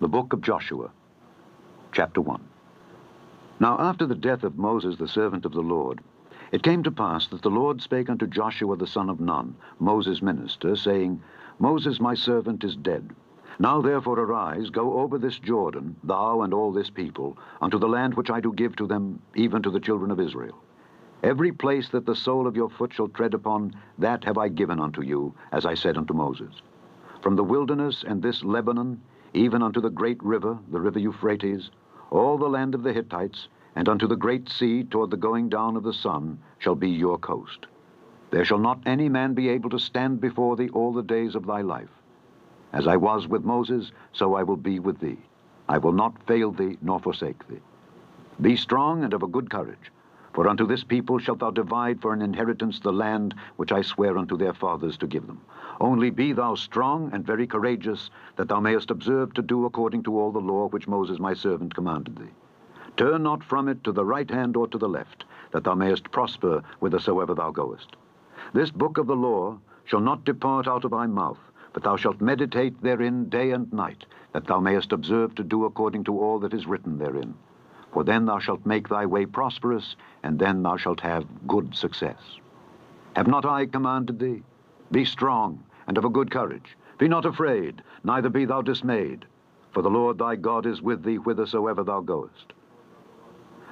The Book of Joshua, Chapter 1 Now after the death of Moses the servant of the Lord, it came to pass that the Lord spake unto Joshua the son of Nun, Moses' minister, saying, Moses my servant is dead. Now therefore arise, go over this Jordan, thou and all this people, unto the land which I do give to them, even to the children of Israel. Every place that the sole of your foot shall tread upon, that have I given unto you, as I said unto Moses. From the wilderness and this Lebanon, even unto the great river, the river Euphrates, all the land of the Hittites, and unto the great sea toward the going down of the sun, shall be your coast. There shall not any man be able to stand before thee all the days of thy life. As I was with Moses, so I will be with thee. I will not fail thee nor forsake thee. Be strong and of a good courage, for unto this people shalt thou divide for an inheritance the land which I swear unto their fathers to give them. Only be thou strong and very courageous, that thou mayest observe to do according to all the law which Moses my servant commanded thee. Turn not from it to the right hand or to the left, that thou mayest prosper whithersoever thou goest. This book of the law shall not depart out of thy mouth, but thou shalt meditate therein day and night, that thou mayest observe to do according to all that is written therein. For then thou shalt make thy way prosperous, and then thou shalt have good success. Have not I commanded thee? Be strong, and of a good courage. Be not afraid, neither be thou dismayed, for the Lord thy God is with thee whithersoever thou goest.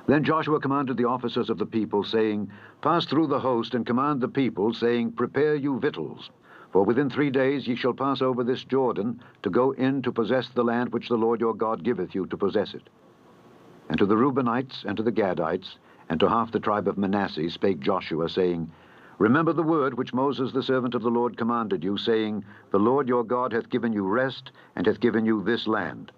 Then Joshua commanded the officers of the people, saying, Pass through the host, and command the people, saying, Prepare you victuals. For within three days ye shall pass over this Jordan, to go in to possess the land which the Lord your God giveth you to possess it. And to the Reubenites, and to the Gadites, and to half the tribe of Manasseh spake Joshua, saying, Remember the word which Moses the servant of the Lord commanded you, saying, The Lord your God hath given you rest, and hath given you this land.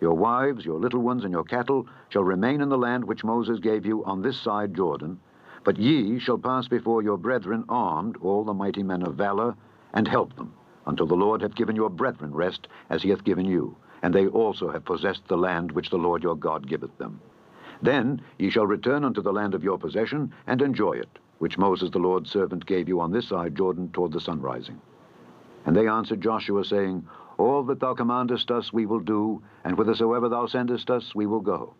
Your wives, your little ones, and your cattle shall remain in the land which Moses gave you on this side Jordan, but ye shall pass before your brethren armed, all the mighty men of valor, and help them, until the Lord hath given your brethren rest, as he hath given you, and they also have possessed the land which the Lord your God giveth them. Then ye shall return unto the land of your possession, and enjoy it, which Moses the Lord's servant gave you on this side Jordan toward the sun rising. And they answered Joshua, saying, All that thou commandest us we will do, and whithersoever thou sendest us we will go.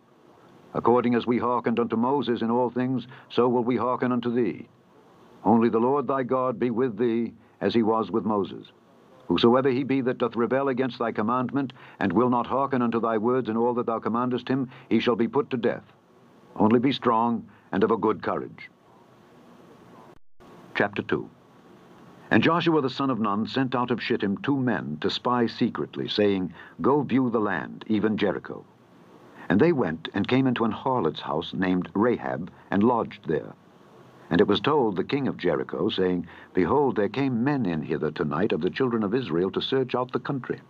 According as we hearkened unto Moses in all things, so will we hearken unto thee. Only the Lord thy God be with thee, as he was with Moses. Whosoever he be that doth rebel against thy commandment, and will not hearken unto thy words in all that thou commandest him, he shall be put to death. Only be strong and of a good courage. Chapter 2 And Joshua the son of Nun sent out of Shittim two men to spy secretly, saying, Go view the land, even Jericho. And they went and came into an harlot's house named Rahab, and lodged there. And it was told the king of Jericho, saying, Behold, there came men in hither tonight of the children of Israel to search out the country.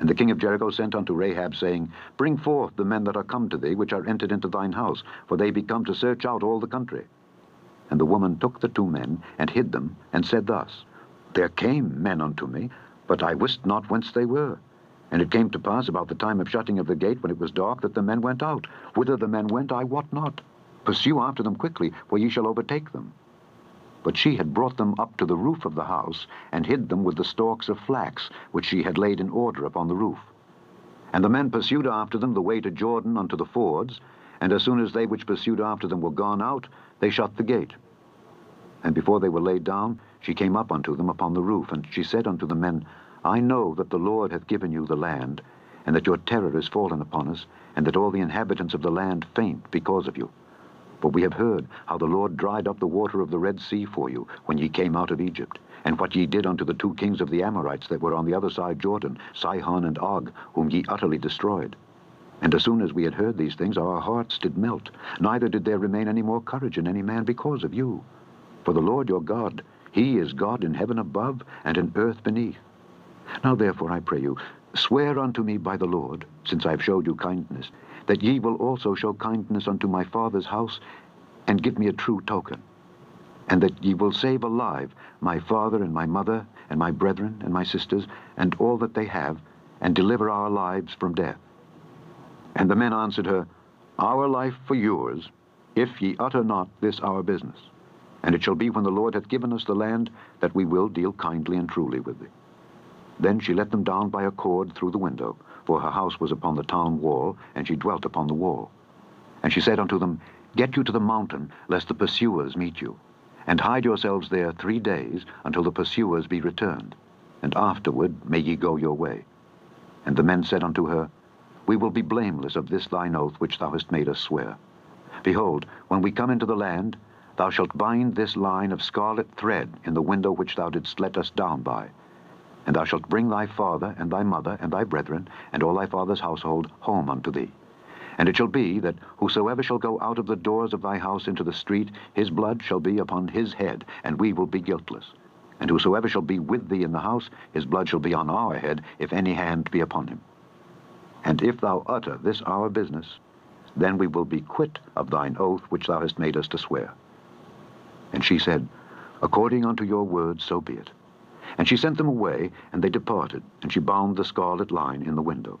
And the king of Jericho sent unto Rahab, saying, Bring forth the men that are come to thee, which are entered into thine house, for they be come to search out all the country. And the woman took the two men, and hid them, and said thus, There came men unto me, but I wist not whence they were. And it came to pass about the time of shutting of the gate, when it was dark, that the men went out. Whither the men went, I wot not. Pursue after them quickly, for ye shall overtake them. But she had brought them up to the roof of the house, and hid them with the stalks of flax, which she had laid in order upon the roof. And the men pursued after them the way to Jordan unto the fords, and as soon as they which pursued after them were gone out, they shut the gate. And before they were laid down, she came up unto them upon the roof, and she said unto the men, I know that the Lord hath given you the land, and that your terror is fallen upon us, and that all the inhabitants of the land faint because of you. For we have heard how the Lord dried up the water of the Red Sea for you when ye came out of Egypt, and what ye did unto the two kings of the Amorites that were on the other side Jordan, Sihon and Og, whom ye utterly destroyed. And as soon as we had heard these things, our hearts did melt, neither did there remain any more courage in any man because of you. For the Lord your God, he is God in heaven above and in earth beneath. Now therefore I pray you, swear unto me by the Lord, since I have showed you kindness, that ye will also show kindness unto my father's house, and give me a true token, and that ye will save alive my father and my mother, and my brethren and my sisters, and all that they have, and deliver our lives from death. And the men answered her, Our life for yours, if ye utter not this our business. And it shall be when the Lord hath given us the land, that we will deal kindly and truly with thee. Then she let them down by a cord through the window, for her house was upon the town wall, and she dwelt upon the wall. And she said unto them, Get you to the mountain, lest the pursuers meet you, and hide yourselves there three days, until the pursuers be returned, and afterward may ye go your way. And the men said unto her, We will be blameless of this thine oath which thou hast made us swear. Behold, when we come into the land, thou shalt bind this line of scarlet thread in the window which thou didst let us down by. And thou shalt bring thy father, and thy mother, and thy brethren, and all thy father's household home unto thee. And it shall be that whosoever shall go out of the doors of thy house into the street, his blood shall be upon his head, and we will be guiltless. And whosoever shall be with thee in the house, his blood shall be on our head, if any hand be upon him. And if thou utter this our business, then we will be quit of thine oath which thou hast made us to swear. And she said, According unto your word, so be it. And she sent them away, and they departed, and she bound the scarlet line in the window.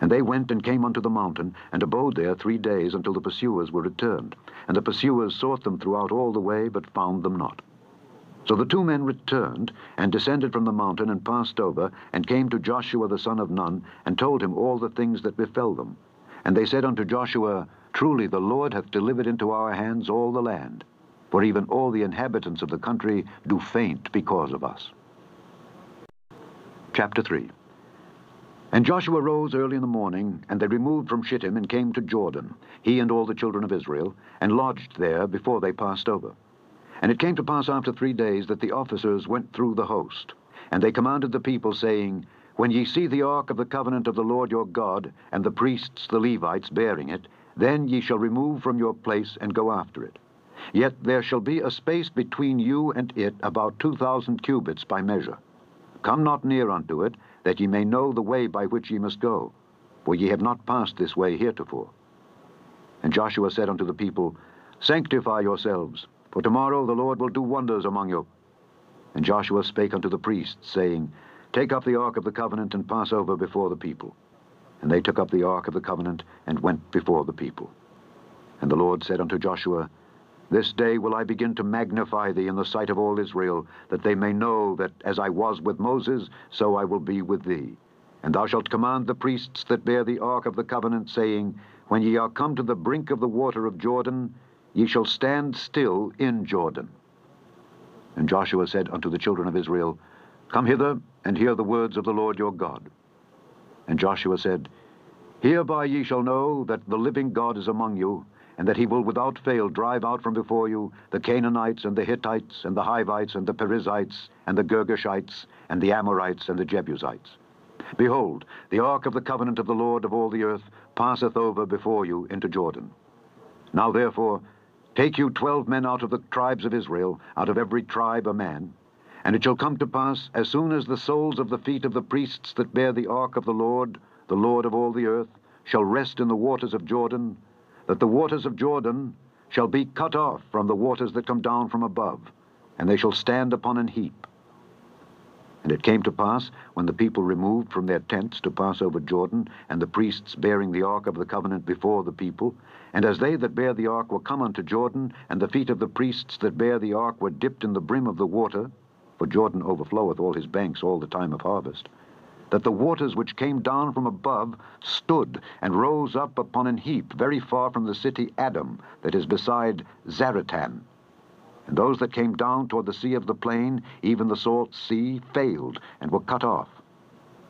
And they went and came unto the mountain, and abode there three days until the pursuers were returned. And the pursuers sought them throughout all the way, but found them not. So the two men returned, and descended from the mountain, and passed over, and came to Joshua the son of Nun, and told him all the things that befell them. And they said unto Joshua, Truly the Lord hath delivered into our hands all the land, for even all the inhabitants of the country do faint because of us. Chapter 3 And Joshua rose early in the morning, and they removed from Shittim and came to Jordan, he and all the children of Israel, and lodged there before they passed over. And it came to pass after three days that the officers went through the host, and they commanded the people, saying, When ye see the ark of the covenant of the Lord your God, and the priests the Levites bearing it, then ye shall remove from your place and go after it. Yet there shall be a space between you and it about two thousand cubits by measure. Come not near unto it, that ye may know the way by which ye must go, for ye have not passed this way heretofore. And Joshua said unto the people, Sanctify yourselves, for tomorrow the Lord will do wonders among you. And Joshua spake unto the priests, saying, Take up the ark of the covenant, and pass over before the people. And they took up the ark of the covenant, and went before the people. And the Lord said unto Joshua, this day will I begin to magnify thee in the sight of all Israel, that they may know that as I was with Moses, so I will be with thee. And thou shalt command the priests that bear the ark of the covenant, saying, When ye are come to the brink of the water of Jordan, ye shall stand still in Jordan. And Joshua said unto the children of Israel, Come hither, and hear the words of the Lord your God. And Joshua said, Hereby ye shall know that the living God is among you, and that he will without fail drive out from before you the Canaanites and the Hittites and the Hivites and the Perizzites and the Girgashites and the Amorites and the Jebusites. Behold, the ark of the covenant of the Lord of all the earth passeth over before you into Jordan. Now therefore, take you twelve men out of the tribes of Israel, out of every tribe a man, and it shall come to pass, as soon as the soles of the feet of the priests that bear the ark of the Lord, the Lord of all the earth, shall rest in the waters of Jordan, that the waters of Jordan shall be cut off from the waters that come down from above, and they shall stand upon an heap. And it came to pass, when the people removed from their tents to pass over Jordan, and the priests bearing the ark of the covenant before the people, and as they that bear the ark were come unto Jordan, and the feet of the priests that bear the ark were dipped in the brim of the water, for Jordan overfloweth all his banks all the time of harvest, that the waters which came down from above stood and rose up upon an heap very far from the city Adam, that is beside Zaretan. And those that came down toward the sea of the plain, even the salt sea, failed and were cut off.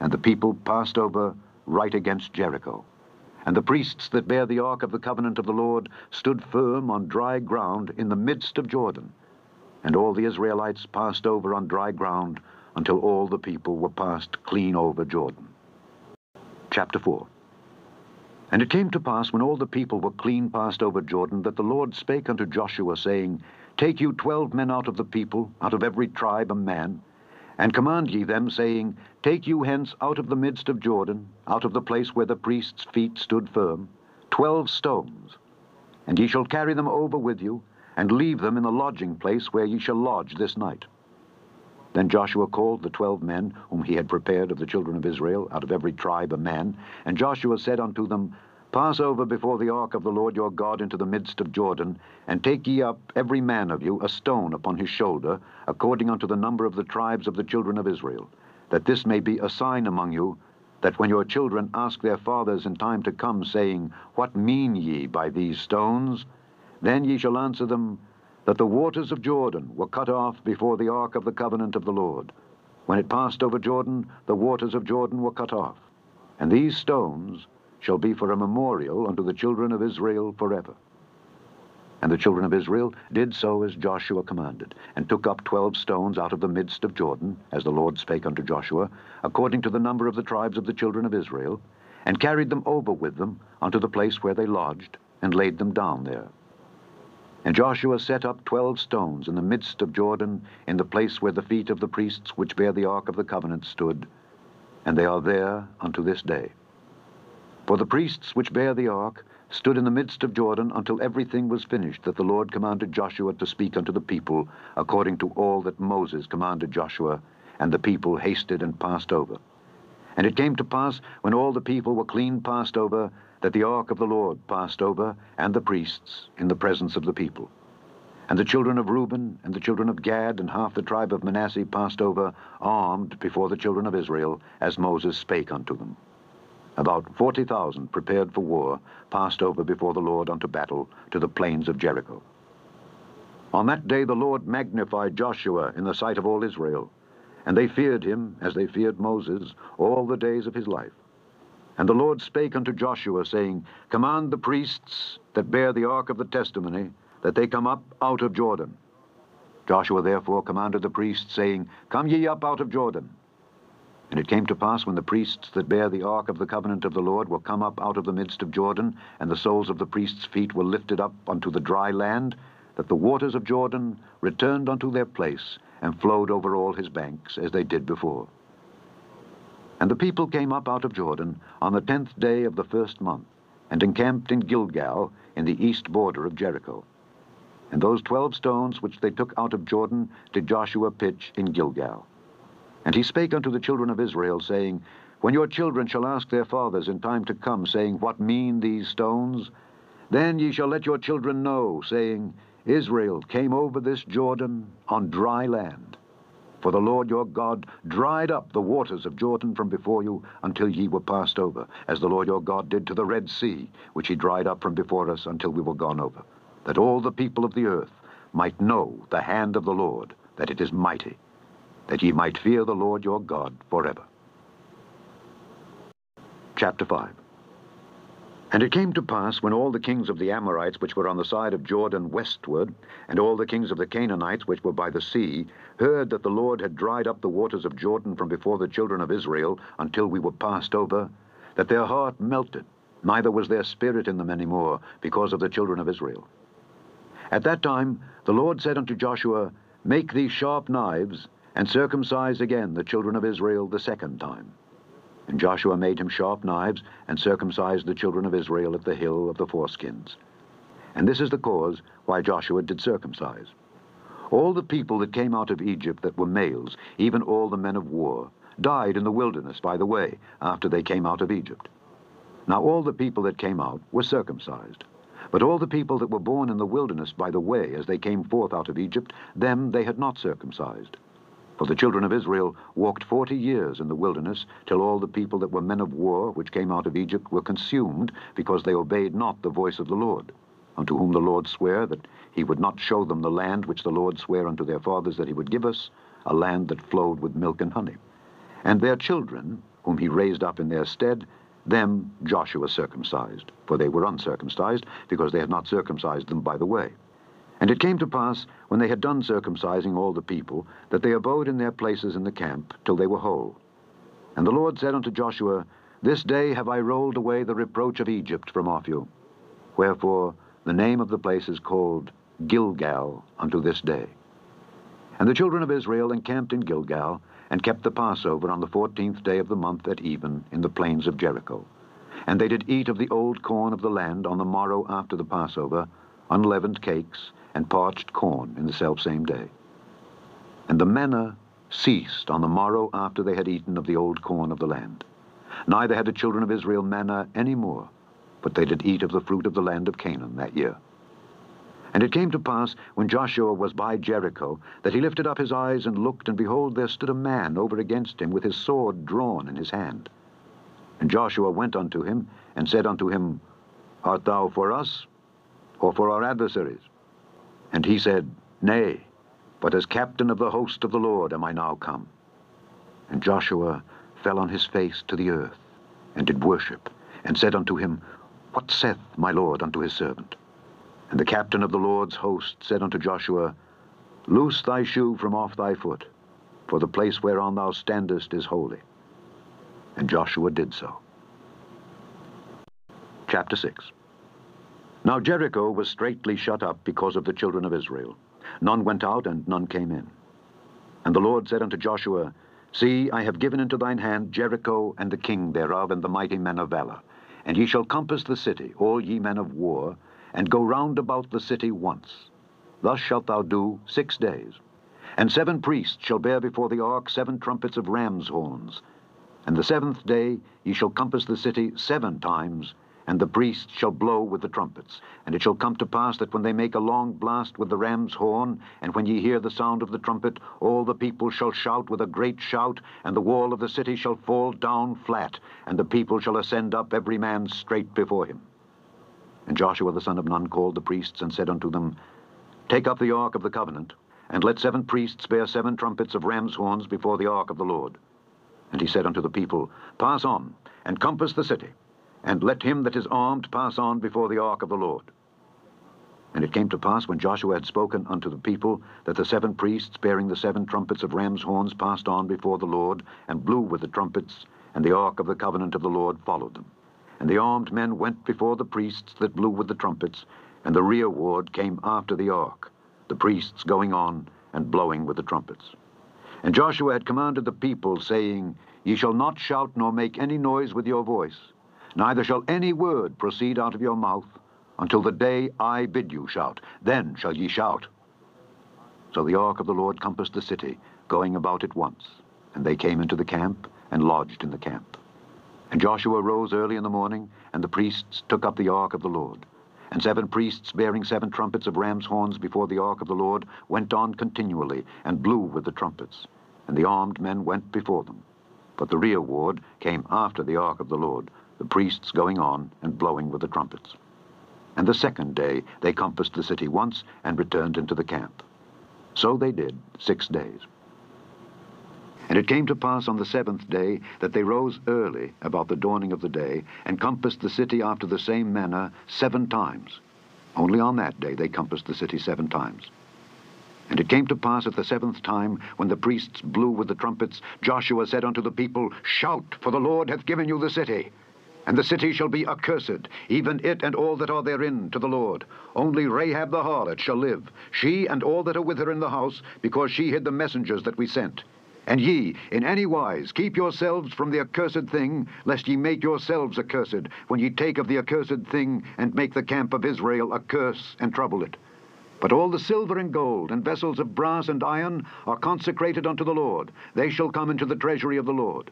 And the people passed over right against Jericho. And the priests that bear the ark of the covenant of the Lord stood firm on dry ground in the midst of Jordan. And all the Israelites passed over on dry ground until all the people were passed clean over Jordan. Chapter 4 And it came to pass, when all the people were clean passed over Jordan, that the Lord spake unto Joshua, saying, Take you twelve men out of the people, out of every tribe a man, and command ye them, saying, Take you hence out of the midst of Jordan, out of the place where the priest's feet stood firm, twelve stones, and ye shall carry them over with you, and leave them in the lodging place where ye shall lodge this night. Then Joshua called the twelve men whom he had prepared of the children of Israel, out of every tribe a man. And Joshua said unto them, Pass over before the ark of the Lord your God into the midst of Jordan, and take ye up every man of you a stone upon his shoulder, according unto the number of the tribes of the children of Israel, that this may be a sign among you, that when your children ask their fathers in time to come, saying, What mean ye by these stones? Then ye shall answer them, That the waters of Jordan were cut off before the ark of the covenant of the Lord. When it passed over Jordan, the waters of Jordan were cut off. And these stones shall be for a memorial unto the children of Israel forever. And the children of Israel did so as Joshua commanded, and took up twelve stones out of the midst of Jordan, as the Lord spake unto Joshua, according to the number of the tribes of the children of Israel, and carried them over with them unto the place where they lodged, and laid them down there. And Joshua set up twelve stones in the midst of Jordan, in the place where the feet of the priests which bear the ark of the covenant stood, and they are there unto this day. For the priests which bear the ark stood in the midst of Jordan until everything was finished that the Lord commanded Joshua to speak unto the people, according to all that Moses commanded Joshua, and the people hasted and passed over. And it came to pass, when all the people were clean passed over, that the ark of the Lord passed over, and the priests, in the presence of the people. And the children of Reuben, and the children of Gad, and half the tribe of Manasseh passed over, armed before the children of Israel, as Moses spake unto them. About forty thousand, prepared for war, passed over before the Lord unto battle to the plains of Jericho. On that day the Lord magnified Joshua in the sight of all Israel, and they feared him as they feared Moses all the days of his life. And the Lord spake unto Joshua, saying, Command the priests that bear the ark of the testimony, that they come up out of Jordan. Joshua therefore commanded the priests, saying, Come ye up out of Jordan. And it came to pass when the priests that bear the ark of the covenant of the Lord were come up out of the midst of Jordan, and the soles of the priests' feet were lifted up unto the dry land, that the waters of Jordan returned unto their place, and flowed over all his banks, as they did before. And the people came up out of Jordan on the tenth day of the first month, and encamped in Gilgal, in the east border of Jericho. And those twelve stones which they took out of Jordan did Joshua pitch in Gilgal. And he spake unto the children of Israel, saying, When your children shall ask their fathers in time to come, saying, What mean these stones? Then ye shall let your children know, saying, Israel came over this Jordan on dry land. For the Lord your God dried up the waters of Jordan from before you until ye were passed over, as the Lord your God did to the Red Sea, which he dried up from before us until we were gone over, that all the people of the earth might know the hand of the Lord, that it is mighty that ye might fear the Lord your God forever. Chapter 5 And it came to pass, when all the kings of the Amorites which were on the side of Jordan westward, and all the kings of the Canaanites which were by the sea, heard that the Lord had dried up the waters of Jordan from before the children of Israel until we were passed over, that their heart melted, neither was there spirit in them any more, because of the children of Israel. At that time the Lord said unto Joshua, Make thee sharp knives, and circumcise again the children of Israel the second time. And Joshua made him sharp knives, and circumcised the children of Israel at the hill of the foreskins. And this is the cause why Joshua did circumcise. All the people that came out of Egypt that were males, even all the men of war, died in the wilderness by the way, after they came out of Egypt. Now all the people that came out were circumcised. But all the people that were born in the wilderness by the way, as they came forth out of Egypt, them they had not circumcised. For the children of Israel walked forty years in the wilderness, till all the people that were men of war, which came out of Egypt, were consumed, because they obeyed not the voice of the Lord, unto whom the Lord sware that he would not show them the land which the Lord sware unto their fathers that he would give us, a land that flowed with milk and honey. And their children, whom he raised up in their stead, them Joshua circumcised, for they were uncircumcised, because they had not circumcised them by the way. And it came to pass, when they had done circumcising all the people, that they abode in their places in the camp till they were whole. And the Lord said unto Joshua, This day have I rolled away the reproach of Egypt from off you. Wherefore the name of the place is called Gilgal unto this day. And the children of Israel encamped in Gilgal, and kept the Passover on the fourteenth day of the month at even in the plains of Jericho. And they did eat of the old corn of the land on the morrow after the Passover, unleavened cakes, and parched corn in the selfsame day. And the manna ceased on the morrow after they had eaten of the old corn of the land. Neither had the children of Israel manna any more, but they did eat of the fruit of the land of Canaan that year. And it came to pass, when Joshua was by Jericho, that he lifted up his eyes and looked, and behold, there stood a man over against him with his sword drawn in his hand. And Joshua went unto him, and said unto him, Art thou for us, or for our adversaries? And he said, Nay, but as captain of the host of the Lord am I now come. And Joshua fell on his face to the earth, and did worship, and said unto him, What saith my Lord unto his servant? And the captain of the Lord's host said unto Joshua, Loose thy shoe from off thy foot, for the place whereon thou standest is holy. And Joshua did so. Chapter 6 Now Jericho was straitly shut up because of the children of Israel. None went out, and none came in. And the Lord said unto Joshua, See, I have given into thine hand Jericho and the king thereof, and the mighty men of valor. And ye shall compass the city, all ye men of war, and go round about the city once. Thus shalt thou do six days. And seven priests shall bear before the ark seven trumpets of ram's horns. And the seventh day ye shall compass the city seven times, and the priests shall blow with the trumpets. And it shall come to pass that when they make a long blast with the ram's horn, and when ye hear the sound of the trumpet, all the people shall shout with a great shout, and the wall of the city shall fall down flat, and the people shall ascend up every man straight before him. And Joshua the son of Nun called the priests, and said unto them, Take up the ark of the covenant, and let seven priests bear seven trumpets of ram's horns before the ark of the Lord. And he said unto the people, Pass on, and compass the city, and let him that is armed pass on before the ark of the Lord. And it came to pass, when Joshua had spoken unto the people, that the seven priests bearing the seven trumpets of ram's horns passed on before the Lord, and blew with the trumpets, and the ark of the covenant of the Lord followed them. And the armed men went before the priests that blew with the trumpets, and the rear ward came after the ark, the priests going on and blowing with the trumpets. And Joshua had commanded the people, saying, Ye shall not shout nor make any noise with your voice, neither shall any word proceed out of your mouth, until the day I bid you shout. Then shall ye shout. So the ark of the Lord compassed the city, going about it once. And they came into the camp, and lodged in the camp. And Joshua rose early in the morning, and the priests took up the ark of the Lord. And seven priests bearing seven trumpets of ram's horns before the ark of the Lord went on continually, and blew with the trumpets. And the armed men went before them. But the rear ward came after the ark of the Lord, the priests going on and blowing with the trumpets. And the second day they compassed the city once and returned into the camp. So they did six days. And it came to pass on the seventh day that they rose early about the dawning of the day, and compassed the city after the same manner seven times. Only on that day they compassed the city seven times. And it came to pass at the seventh time, when the priests blew with the trumpets, Joshua said unto the people, Shout, for the Lord hath given you the city. And the city shall be accursed, even it and all that are therein, to the Lord. Only Rahab the harlot shall live, she and all that are with her in the house, because she hid the messengers that we sent. And ye, in any wise, keep yourselves from the accursed thing, lest ye make yourselves accursed, when ye take of the accursed thing, and make the camp of Israel a curse, and trouble it. But all the silver and gold, and vessels of brass and iron, are consecrated unto the Lord. They shall come into the treasury of the Lord.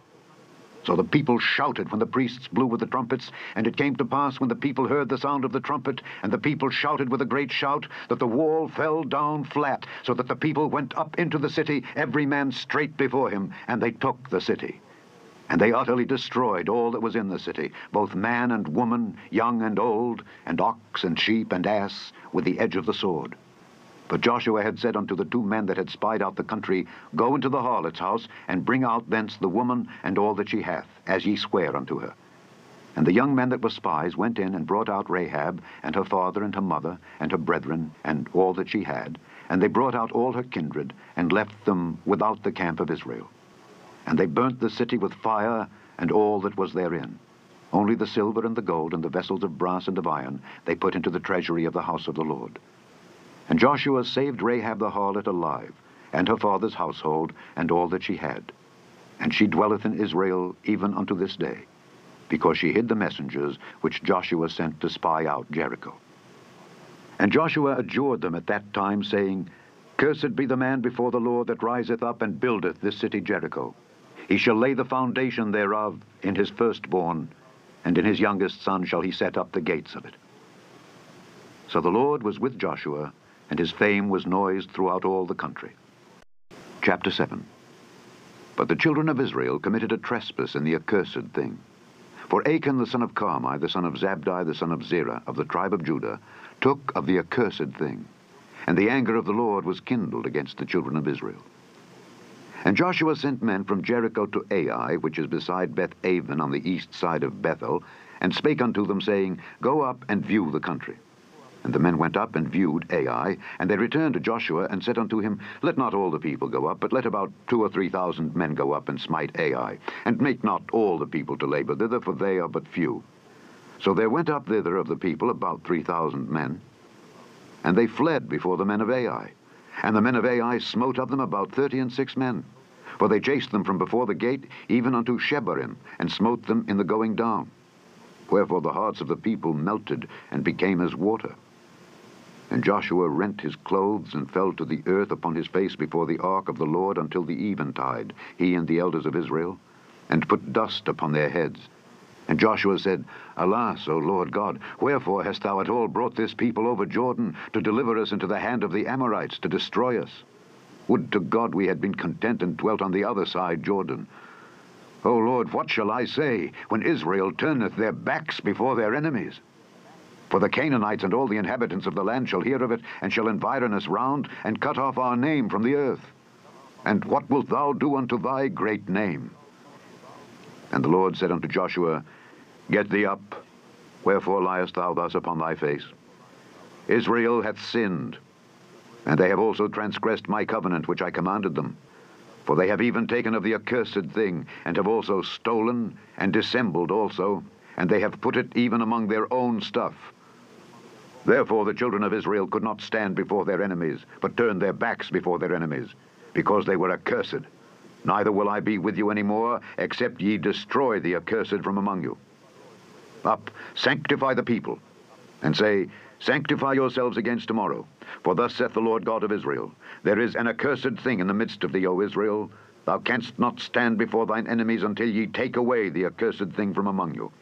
So the people shouted when the priests blew with the trumpets, and it came to pass when the people heard the sound of the trumpet, and the people shouted with a great shout, that the wall fell down flat, so that the people went up into the city, every man straight before him, and they took the city. And they utterly destroyed all that was in the city, both man and woman, young and old, and ox and sheep and ass, with the edge of the sword. But Joshua had said unto the two men that had spied out the country, Go into the harlot's house, and bring out thence the woman and all that she hath, as ye swear unto her. And the young men that were spies went in and brought out Rahab, and her father and her mother, and her brethren, and all that she had, and they brought out all her kindred, and left them without the camp of Israel. And they burnt the city with fire, and all that was therein. Only the silver and the gold, and the vessels of brass and of iron, they put into the treasury of the house of the Lord. And Joshua saved Rahab the harlot alive, and her father's household, and all that she had. And she dwelleth in Israel even unto this day, because she hid the messengers which Joshua sent to spy out Jericho. And Joshua adjured them at that time, saying, Cursed be the man before the Lord that riseth up and buildeth this city Jericho. He shall lay the foundation thereof in his firstborn, and in his youngest son shall he set up the gates of it. So the Lord was with Joshua, and his fame was noised throughout all the country. Chapter 7 But the children of Israel committed a trespass in the accursed thing. For Achan the son of Carmi, the son of Zabdi, the son of Zerah, of the tribe of Judah, took of the accursed thing, and the anger of the Lord was kindled against the children of Israel. And Joshua sent men from Jericho to Ai, which is beside Beth Aven on the east side of Bethel, and spake unto them, saying, Go up and view the country. And the men went up and viewed Ai, and they returned to Joshua, and said unto him, Let not all the people go up, but let about two or three thousand men go up and smite Ai, and make not all the people to labor thither, for they are but few. So there went up thither of the people about three thousand men, and they fled before the men of Ai. And the men of Ai smote of them about thirty and six men. For they chased them from before the gate, even unto Shebarim, and smote them in the going down. Wherefore the hearts of the people melted, and became as water. And Joshua rent his clothes, and fell to the earth upon his face before the ark of the Lord until the eventide, he and the elders of Israel, and put dust upon their heads. And Joshua said, Alas, O Lord God, wherefore hast thou at all brought this people over Jordan to deliver us into the hand of the Amorites to destroy us? Would to God we had been content and dwelt on the other side Jordan. O Lord, what shall I say when Israel turneth their backs before their enemies? For the Canaanites and all the inhabitants of the land shall hear of it, and shall environ us round, and cut off our name from the earth. And what wilt thou do unto thy great name? And the Lord said unto Joshua, Get thee up, wherefore liest thou thus upon thy face? Israel hath sinned, and they have also transgressed my covenant which I commanded them. For they have even taken of the accursed thing, and have also stolen, and dissembled also, and they have put it even among their own stuff. Therefore the children of Israel could not stand before their enemies, but turned their backs before their enemies, because they were accursed. Neither will I be with you any more, except ye destroy the accursed from among you. Up, sanctify the people, and say, Sanctify yourselves against tomorrow. For thus saith the Lord God of Israel, There is an accursed thing in the midst of thee, O Israel. Thou canst not stand before thine enemies until ye take away the accursed thing from among you.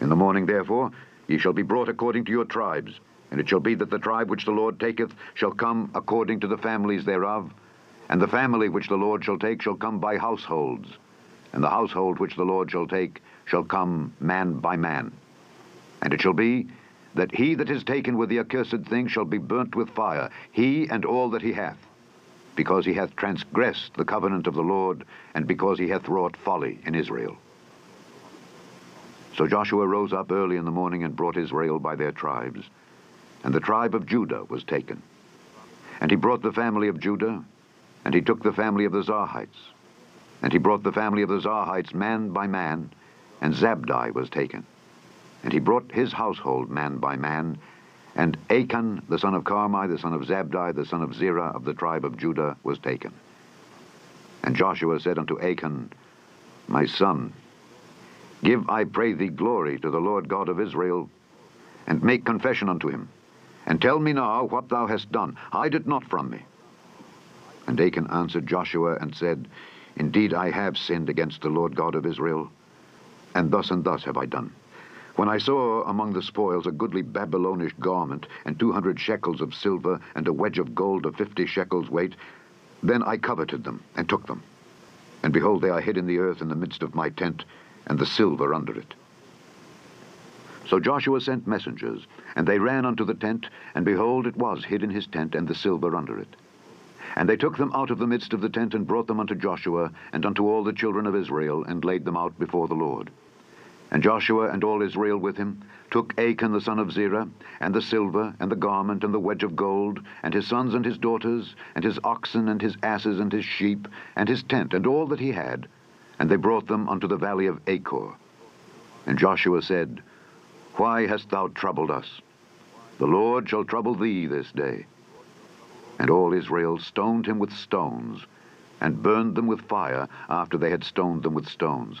In the morning, therefore, ye shall be brought according to your tribes, and it shall be that the tribe which the Lord taketh shall come according to the families thereof, and the family which the Lord shall take shall come by households, and the household which the Lord shall take shall come man by man. And it shall be that he that is taken with the accursed thing shall be burnt with fire, he and all that he hath, because he hath transgressed the covenant of the Lord, and because he hath wrought folly in Israel. So Joshua rose up early in the morning and brought Israel by their tribes, and the tribe of Judah was taken. And he brought the family of Judah, and he took the family of the Zarhites, and he brought the family of the Zarhites man by man, and Zabdi was taken. And he brought his household man by man, and Achan, the son of Carmi, the son of Zabdi, the son of Zerah, of the tribe of Judah, was taken. And Joshua said unto Achan, My son, give, I pray thee, glory to the Lord God of Israel, and make confession unto him, and tell me now what thou hast done. Hide it not from me. And Achan answered Joshua and said, Indeed I have sinned against the Lord God of Israel, and thus and thus have I done. When I saw among the spoils a goodly Babylonish garment, and two hundred shekels of silver, and a wedge of gold of fifty shekels weight, then I coveted them, and took them. And behold, they are hid in the earth in the midst of my tent, and the silver under it. So Joshua sent messengers, and they ran unto the tent, and behold, it was hid in his tent, and the silver under it. And they took them out of the midst of the tent, and brought them unto Joshua, and unto all the children of Israel, and laid them out before the Lord. And Joshua and all Israel with him took Achan the son of Zerah, and the silver, and the garment, and the wedge of gold, and his sons and his daughters, and his oxen, and his asses, and his sheep, and his tent, and all that he had, and they brought them unto the valley of Achor. And Joshua said, Why hast thou troubled us? The Lord shall trouble thee this day. And all Israel stoned him with stones, and burned them with fire after they had stoned them with stones.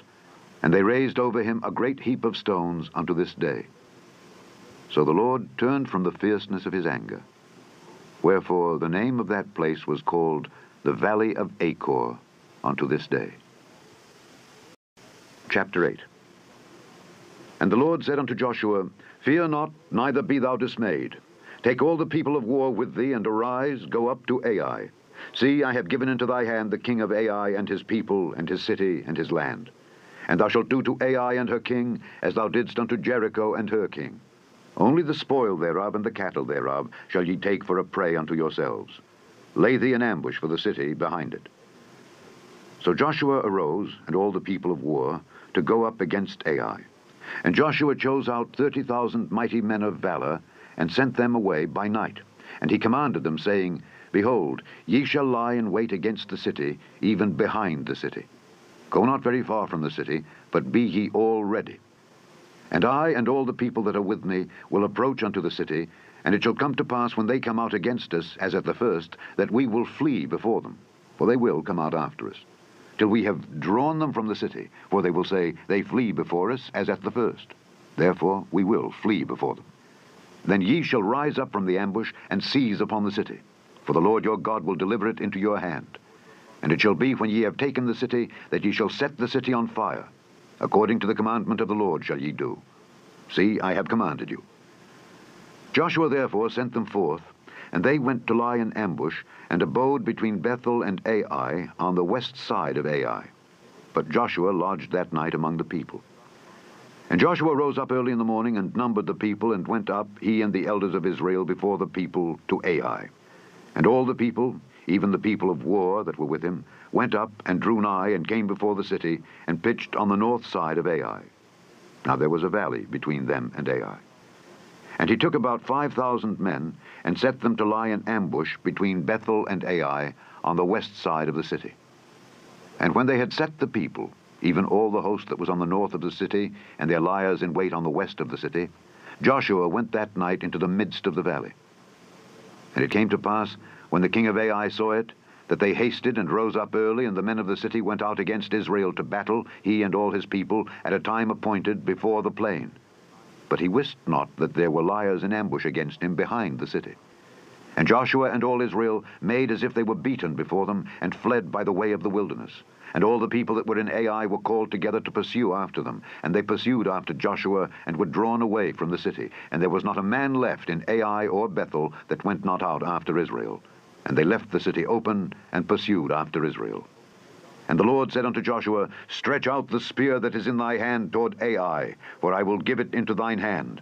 And they raised over him a great heap of stones unto this day. So the Lord turned from the fierceness of his anger. Wherefore the name of that place was called the Valley of Achor unto this day. Chapter 8 And the Lord said unto Joshua, Fear not, neither be thou dismayed. Take all the people of war with thee, and arise, go up to Ai. See, I have given into thy hand the king of Ai and his people, and his city, and his land. And thou shalt do to Ai and her king as thou didst unto Jericho and her king. Only the spoil thereof and the cattle thereof shall ye take for a prey unto yourselves. Lay thee an ambush for the city behind it. So Joshua arose, and all the people of war, to go up against Ai. And Joshua chose out thirty thousand mighty men of valor, and sent them away by night. And he commanded them, saying, Behold, ye shall lie in wait against the city, even behind the city. Go not very far from the city, but be ye all ready. And I and all the people that are with me will approach unto the city, and it shall come to pass when they come out against us, as at the first, that we will flee before them, for they will come out after us, till we have drawn them from the city, for they will say, They flee before us, as at the first. Therefore we will flee before them. Then ye shall rise up from the ambush, and seize upon the city, for the Lord your God will deliver it into your hand. And it shall be when ye have taken the city, that ye shall set the city on fire, According to the commandment of the Lord shall ye do. See, I have commanded you. Joshua therefore sent them forth, and they went to lie in ambush, and abode between Bethel and Ai on the west side of Ai. But Joshua lodged that night among the people. And Joshua rose up early in the morning, and numbered the people, and went up, he and the elders of Israel, before the people to Ai. And all the people, even the people of war that were with him, went up and drew nigh and came before the city and pitched on the north side of Ai. Now there was a valley between them and Ai. And he took about five thousand men and set them to lie in ambush between Bethel and Ai on the west side of the city. And when they had set the people, even all the host that was on the north of the city, and their liers in wait on the west of the city, Joshua went that night into the midst of the valley. And it came to pass when the king of Ai saw it, that they hasted and rose up early, and the men of the city went out against Israel to battle, he and all his people, at a time appointed before the plain. But he wist not that there were liers in ambush against him behind the city. And Joshua and all Israel made as if they were beaten before them, and fled by the way of the wilderness. And all the people that were in Ai were called together to pursue after them. And they pursued after Joshua, and were drawn away from the city. And there was not a man left in Ai or Bethel that went not out after Israel. And they left the city open and pursued after Israel. And the Lord said unto Joshua, Stretch out the spear that is in thy hand toward Ai, for I will give it into thine hand.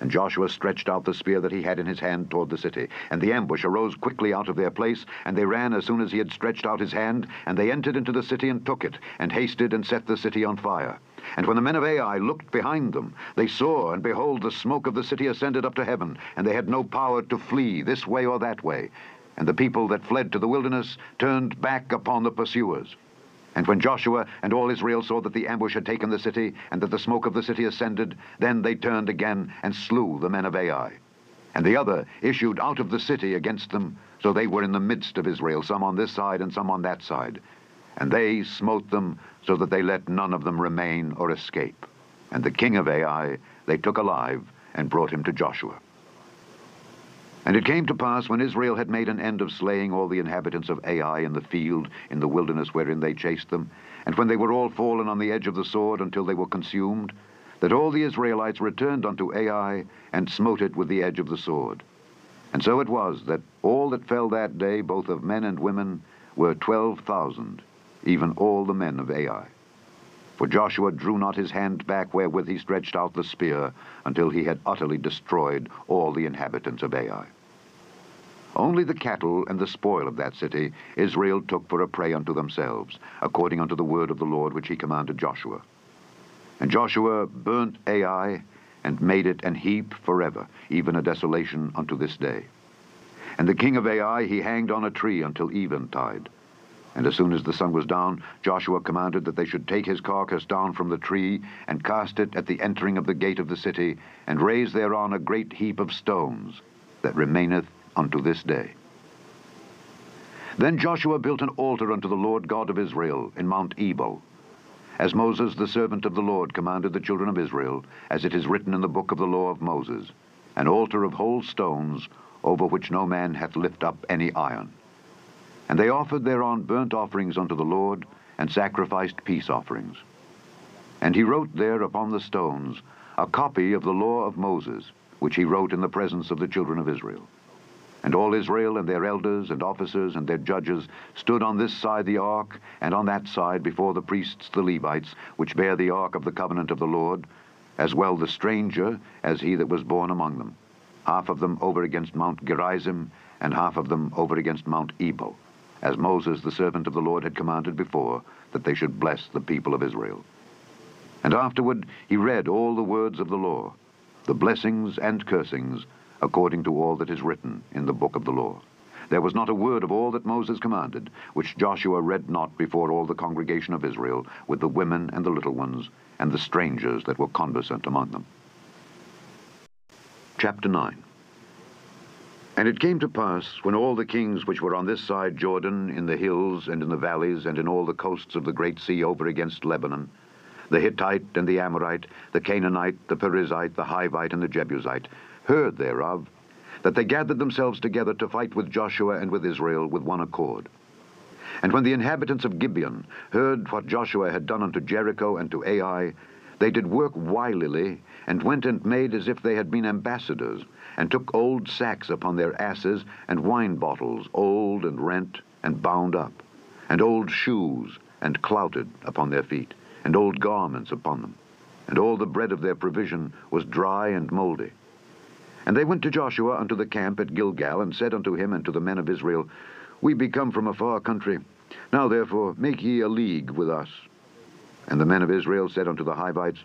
And Joshua stretched out the spear that he had in his hand toward the city. And the ambush arose quickly out of their place, and they ran as soon as he had stretched out his hand, and they entered into the city and took it, and hasted and set the city on fire. And when the men of Ai looked behind them, they saw, and behold, the smoke of the city ascended up to heaven, and they had no power to flee this way or that way and the people that fled to the wilderness turned back upon the pursuers. And when Joshua and all Israel saw that the ambush had taken the city, and that the smoke of the city ascended, then they turned again and slew the men of Ai. And the other issued out of the city against them, so they were in the midst of Israel, some on this side and some on that side. And they smote them, so that they let none of them remain or escape. And the king of Ai they took alive, and brought him to Joshua. And it came to pass, when Israel had made an end of slaying all the inhabitants of Ai in the field, in the wilderness wherein they chased them, and when they were all fallen on the edge of the sword until they were consumed, that all the Israelites returned unto Ai, and smote it with the edge of the sword. And so it was that all that fell that day, both of men and women, were twelve thousand, even all the men of Ai. For Joshua drew not his hand back wherewith he stretched out the spear, until he had utterly destroyed all the inhabitants of Ai. Only the cattle and the spoil of that city Israel took for a prey unto themselves, according unto the word of the Lord which he commanded Joshua. And Joshua burnt Ai, and made it an heap forever, even a desolation unto this day. And the king of Ai he hanged on a tree until eventide. And as soon as the sun was down, Joshua commanded that they should take his carcass down from the tree, and cast it at the entering of the gate of the city, and raise thereon a great heap of stones, that remaineth unto this day. Then Joshua built an altar unto the Lord God of Israel in Mount Ebal, as Moses the servant of the Lord commanded the children of Israel, as it is written in the book of the law of Moses, an altar of whole stones, over which no man hath lift up any iron. And they offered thereon burnt offerings unto the Lord, and sacrificed peace offerings. And he wrote there upon the stones a copy of the law of Moses, which he wrote in the presence of the children of Israel. And all Israel and their elders and officers and their judges stood on this side the ark, and on that side before the priests the Levites, which bear the ark of the covenant of the Lord, as well the stranger as he that was born among them, half of them over against Mount Gerizim, and half of them over against Mount Ebal, as Moses the servant of the Lord had commanded before, that they should bless the people of Israel. And afterward he read all the words of the law, the blessings and cursings, according to all that is written in the book of the law. There was not a word of all that Moses commanded, which Joshua read not before all the congregation of Israel, with the women and the little ones, and the strangers that were conversant among them. Chapter 9 And it came to pass, when all the kings which were on this side Jordan, in the hills and in the valleys, and in all the coasts of the great sea over against Lebanon, the Hittite and the Amorite, the Canaanite, the Perizzite, the Hivite, and the Jebusite, heard thereof, that they gathered themselves together to fight with Joshua and with Israel with one accord. And when the inhabitants of Gibeon heard what Joshua had done unto Jericho and to Ai, they did work wilily, and went and made as if they had been ambassadors, and took old sacks upon their asses, and wine bottles, old and rent, and bound up, and old shoes, and clouted upon their feet, and old garments upon them. And all the bread of their provision was dry and mouldy. And they went to Joshua unto the camp at Gilgal, and said unto him and to the men of Israel, We be come from a far country. Now therefore make ye a league with us. And the men of Israel said unto the Hivites,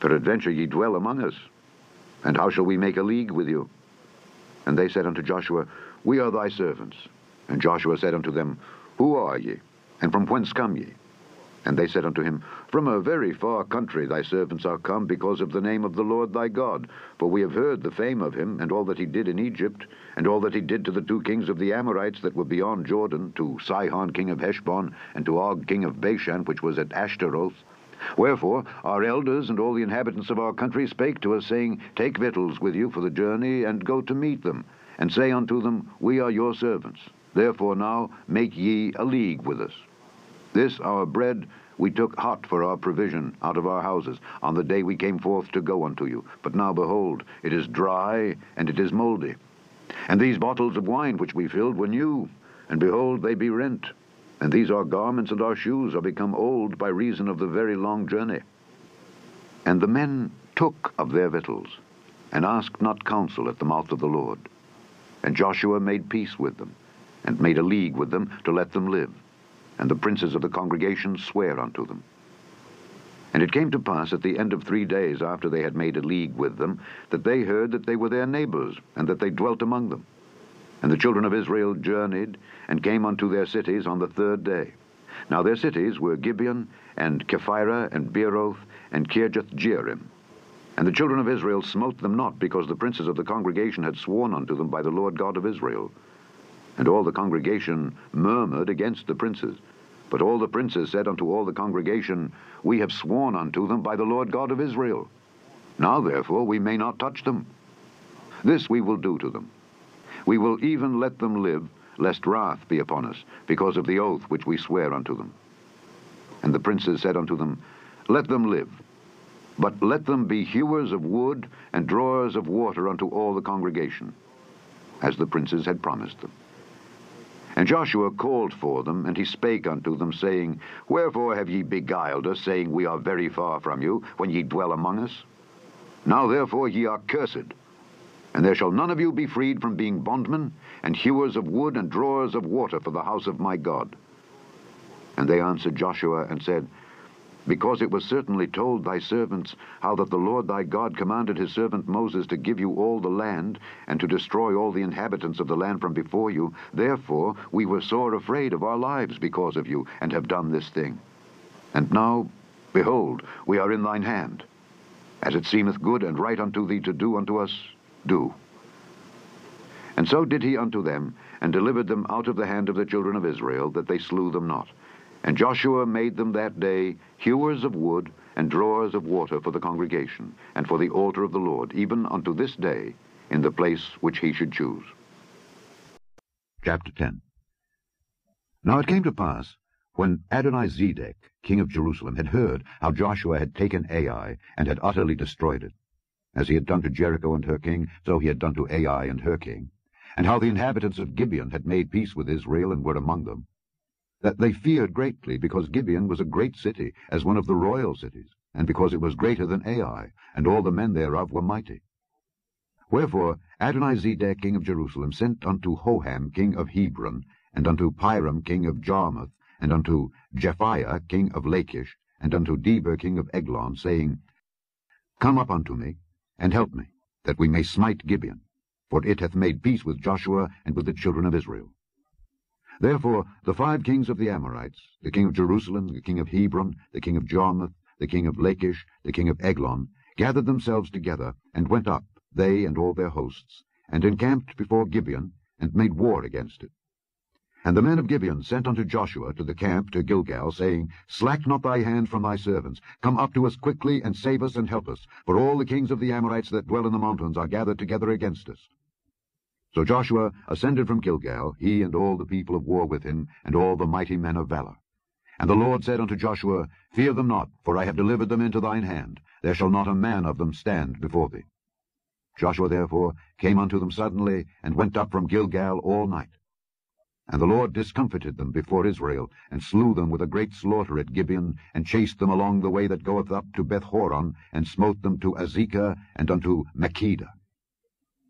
Peradventure ye dwell among us. And how shall we make a league with you? And they said unto Joshua, We are thy servants. And Joshua said unto them, Who are ye? And from whence come ye? And they said unto him, From a very far country thy servants are come, because of the name of the Lord thy God. For we have heard the fame of him, and all that he did in Egypt, and all that he did to the two kings of the Amorites that were beyond Jordan, to Sihon king of Heshbon, and to Og king of Bashan, which was at Ashtaroth. Wherefore our elders and all the inhabitants of our country spake to us, saying, Take victuals with you for the journey, and go to meet them, and say unto them, We are your servants. Therefore now make ye a league with us. This our bread we took hot for our provision out of our houses on the day we came forth to go unto you. But now behold, it is dry, and it is mouldy. And these bottles of wine which we filled were new, and behold, they be rent. And these our garments and our shoes are become old by reason of the very long journey. And the men took of their victuals, and asked not counsel at the mouth of the Lord. And Joshua made peace with them, and made a league with them to let them live and the princes of the congregation swear unto them. And it came to pass at the end of three days after they had made a league with them, that they heard that they were their neighbors, and that they dwelt among them. And the children of Israel journeyed, and came unto their cities on the third day. Now their cities were Gibeon, and Chephirah, and Beeroth, and Kirjath Jearim. And the children of Israel smote them not, because the princes of the congregation had sworn unto them by the Lord God of Israel. And all the congregation murmured against the princes. But all the princes said unto all the congregation, We have sworn unto them by the Lord God of Israel. Now therefore we may not touch them. This we will do to them. We will even let them live, lest wrath be upon us, because of the oath which we swear unto them. And the princes said unto them, Let them live, but let them be hewers of wood and drawers of water unto all the congregation, as the princes had promised them. And Joshua called for them, and he spake unto them, saying, Wherefore have ye beguiled us, saying, We are very far from you, when ye dwell among us? Now therefore ye are cursed, and there shall none of you be freed from being bondmen, and hewers of wood, and drawers of water for the house of my God. And they answered Joshua, and said, because it was certainly told thy servants how that the Lord thy God commanded his servant Moses to give you all the land, and to destroy all the inhabitants of the land from before you. Therefore we were sore afraid of our lives because of you, and have done this thing. And now, behold, we are in thine hand. As it seemeth good and right unto thee to do unto us, do. And so did he unto them, and delivered them out of the hand of the children of Israel, that they slew them not. And Joshua made them that day hewers of wood and drawers of water for the congregation, and for the altar of the Lord, even unto this day, in the place which he should choose. Chapter 10 Now it came to pass, when Adonizedek, king of Jerusalem, had heard how Joshua had taken Ai, and had utterly destroyed it, as he had done to Jericho and her king, so he had done to Ai and her king, and how the inhabitants of Gibeon had made peace with Israel and were among them, that they feared greatly, because Gibeon was a great city, as one of the royal cities, and because it was greater than Ai, and all the men thereof were mighty. Wherefore Adonizedek king of Jerusalem sent unto Hoham king of Hebron, and unto Piram king of Jarmuth, and unto Japhia king of Lachish, and unto Deber king of Eglon, saying, Come up unto me, and help me, that we may smite Gibeon, for it hath made peace with Joshua and with the children of Israel. Therefore the five kings of the Amorites, the king of Jerusalem, the king of Hebron, the king of Jarmuth, the king of Lachish, the king of Eglon, gathered themselves together, and went up, they and all their hosts, and encamped before Gibeon, and made war against it. And the men of Gibeon sent unto Joshua to the camp to Gilgal, saying, Slack not thy hand from thy servants. Come up to us quickly, and save us and help us. For all the kings of the Amorites that dwell in the mountains are gathered together against us. So Joshua ascended from Gilgal, he and all the people of war with him, and all the mighty men of valour. And the Lord said unto Joshua, Fear them not, for I have delivered them into thine hand. There shall not a man of them stand before thee. Joshua therefore came unto them suddenly, and went up from Gilgal all night. And the Lord discomfited them before Israel, and slew them with a great slaughter at Gibeon, and chased them along the way that goeth up to Bethhoron, and smote them to Azekah, and unto Makkedah.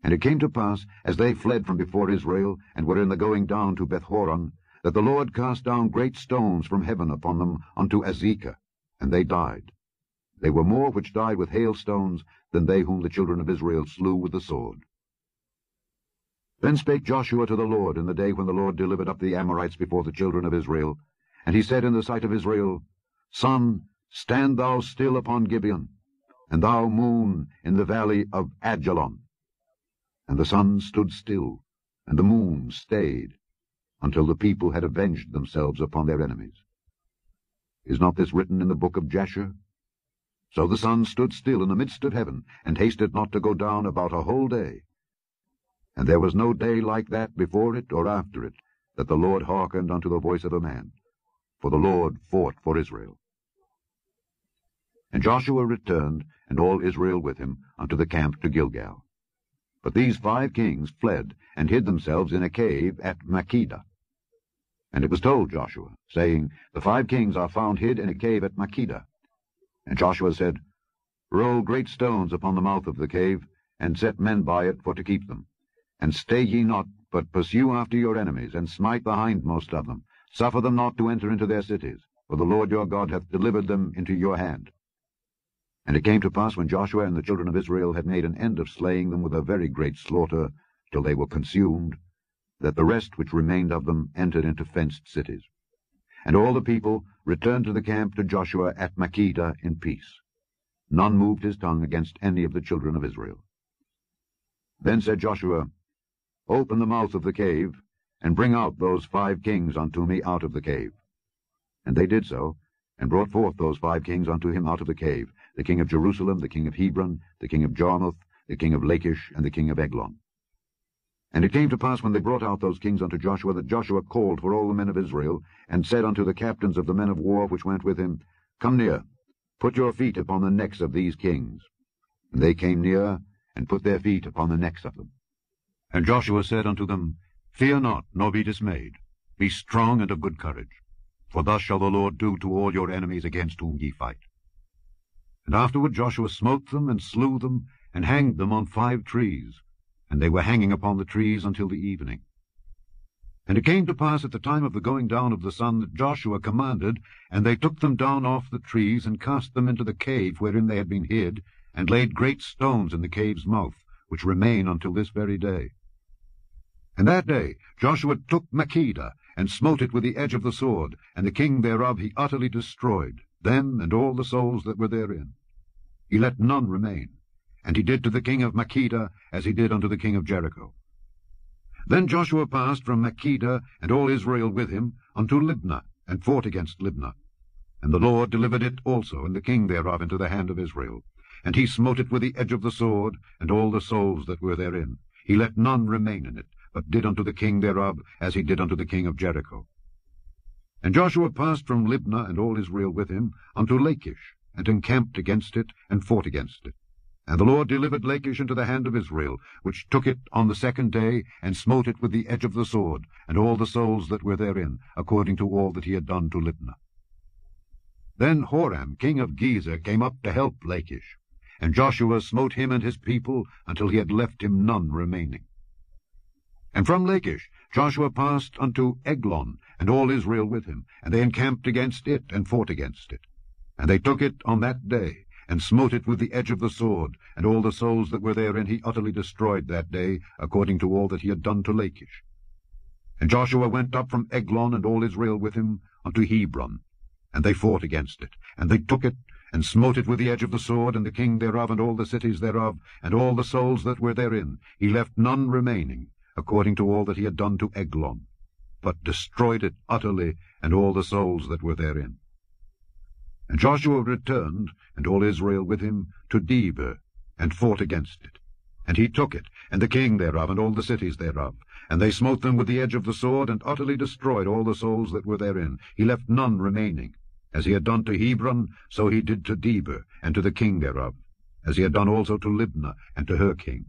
And it came to pass, as they fled from before Israel, and were in the going down to Bethhoron, that the Lord cast down great stones from heaven upon them unto Azekah, and they died. They were more which died with hailstones than they whom the children of Israel slew with the sword. Then spake Joshua to the Lord in the day when the Lord delivered up the Amorites before the children of Israel. And he said in the sight of Israel, Sun, stand thou still upon Gibeon, and thou moon in the valley of Ajalon. And the sun stood still, and the moon stayed, until the people had avenged themselves upon their enemies. Is not this written in the book of Jasher? So the sun stood still in the midst of heaven, and hasted not to go down about a whole day. And there was no day like that before it or after it, that the Lord hearkened unto the voice of a man. For the Lord fought for Israel. And Joshua returned, and all Israel with him, unto the camp to Gilgal. But these five kings fled, and hid themselves in a cave at Makkedah. And it was told Joshua, saying, The five kings are found hid in a cave at Makkedah. And Joshua said, Roll great stones upon the mouth of the cave, and set men by it for to keep them. And stay ye not, but pursue after your enemies, and smite the hindmost of them. Suffer them not to enter into their cities, for the Lord your God hath delivered them into your hand. And it came to pass, when Joshua and the children of Israel had made an end of slaying them with a very great slaughter, till they were consumed, that the rest which remained of them entered into fenced cities. And all the people returned to the camp to Joshua at Makkedah in peace. None moved his tongue against any of the children of Israel. Then said Joshua, Open the mouth of the cave, and bring out those five kings unto me out of the cave. And they did so, and brought forth those five kings unto him out of the cave, the king of Jerusalem, the king of Hebron, the king of Jarmuth, the king of Lachish, and the king of Eglon. And it came to pass when they brought out those kings unto Joshua, that Joshua called for all the men of Israel, and said unto the captains of the men of war which went with him, Come near, put your feet upon the necks of these kings. And they came near, and put their feet upon the necks of them. And Joshua said unto them, Fear not, nor be dismayed. Be strong and of good courage. For thus shall the Lord do to all your enemies against whom ye fight. And afterward Joshua smote them, and slew them, and hanged them on five trees. And they were hanging upon the trees until the evening. And it came to pass at the time of the going down of the sun that Joshua commanded, and they took them down off the trees, and cast them into the cave wherein they had been hid, and laid great stones in the cave's mouth, which remain until this very day. And that day Joshua took Makkedah, and smote it with the edge of the sword, and the king thereof he utterly destroyed, them and all the souls that were therein. He let none remain, and he did to the king of Makkedah as he did unto the king of Jericho. Then Joshua passed from Makkedah, and all Israel with him, unto Libnah, and fought against Libnah. And the Lord delivered it also, and the king thereof, into the hand of Israel. And he smote it with the edge of the sword, and all the souls that were therein. He let none remain in it, but did unto the king thereof as he did unto the king of Jericho. And Joshua passed from Libnah and all Israel with him unto Lachish, and encamped against it, and fought against it. And the Lord delivered Lachish into the hand of Israel, which took it on the second day, and smote it with the edge of the sword, and all the souls that were therein, according to all that he had done to Libnah. Then Horam, king of Gezer, came up to help Lachish, and Joshua smote him and his people until he had left him none remaining. And from Lachish Joshua passed unto Eglon, and all Israel with him, and they encamped against it, and fought against it. And they took it on that day, and smote it with the edge of the sword, and all the souls that were therein he utterly destroyed that day, according to all that he had done to Lachish. And Joshua went up from Eglon, and all Israel with him, unto Hebron, and they fought against it, and they took it, and smote it with the edge of the sword, and the king thereof, and all the cities thereof, and all the souls that were therein. He left none remaining, according to all that he had done to Eglon, but destroyed it utterly, and all the souls that were therein. And Joshua returned, and all Israel with him, to Debir, and fought against it. And he took it, and the king thereof, and all the cities thereof. And they smote them with the edge of the sword, and utterly destroyed all the souls that were therein. He left none remaining. As he had done to Hebron, so he did to Debir, and to the king thereof, as he had done also to Libnah, and to her king.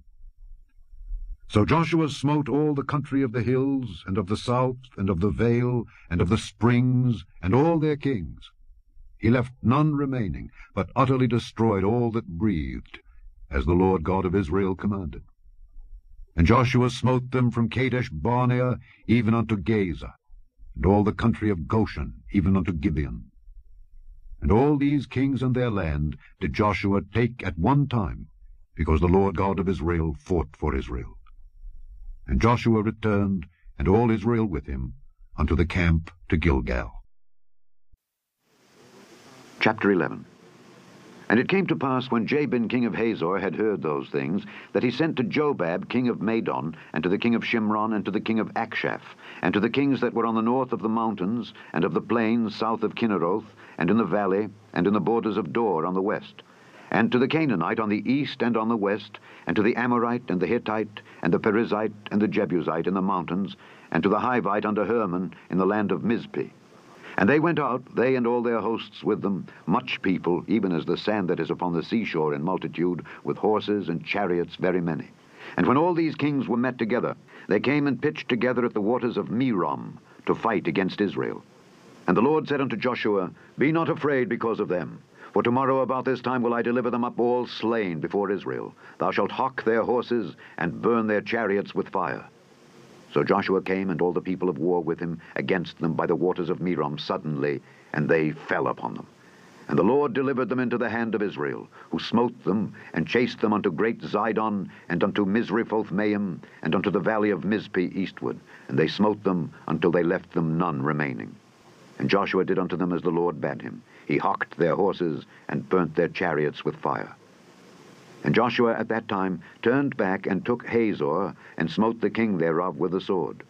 So Joshua smote all the country of the hills, and of the south, and of the vale, and of the springs, and all their kings. He left none remaining, but utterly destroyed all that breathed, as the Lord God of Israel commanded. And Joshua smote them from Kadesh Barnea even unto Gaza, and all the country of Goshen even unto Gibeon. And all these kings and their land did Joshua take at one time, because the Lord God of Israel fought for Israel. And Joshua returned, and all Israel with him, unto the camp to Gilgal. Chapter 11 And it came to pass, when Jabin king of Hazor had heard those things, that he sent to Jobab king of Madon, and to the king of Shimron, and to the king of Achshaph, and to the kings that were on the north of the mountains, and of the plains south of Chinneroth, and in the valley, and in the borders of Dor on the west, and to the Canaanite on the east and on the west, and to the Amorite, and the Hittite, and the Perizzite, and the Jebusite in the mountains, and to the Hivite under Hermon in the land of Mizpeh. And they went out, they and all their hosts with them, much people, even as the sand that is upon the seashore in multitude, with horses and chariots very many. And when all these kings were met together, they came and pitched together at the waters of Merom, to fight against Israel. And the Lord said unto Joshua, Be not afraid because of them. For tomorrow about this time will I deliver them up all slain before Israel. Thou shalt hock their horses, and burn their chariots with fire. So Joshua came, and all the people of war with him, against them by the waters of Merom suddenly, and they fell upon them. And the Lord delivered them into the hand of Israel, who smote them, and chased them unto great Zidon, and unto Misrephothmaim, and unto the valley of Mizpeh eastward. And they smote them until they left them none remaining. And Joshua did unto them as the Lord bade him. He hocked their horses, and burnt their chariots with fire. And Joshua at that time turned back and took Hazor, and smote the king thereof with the sword.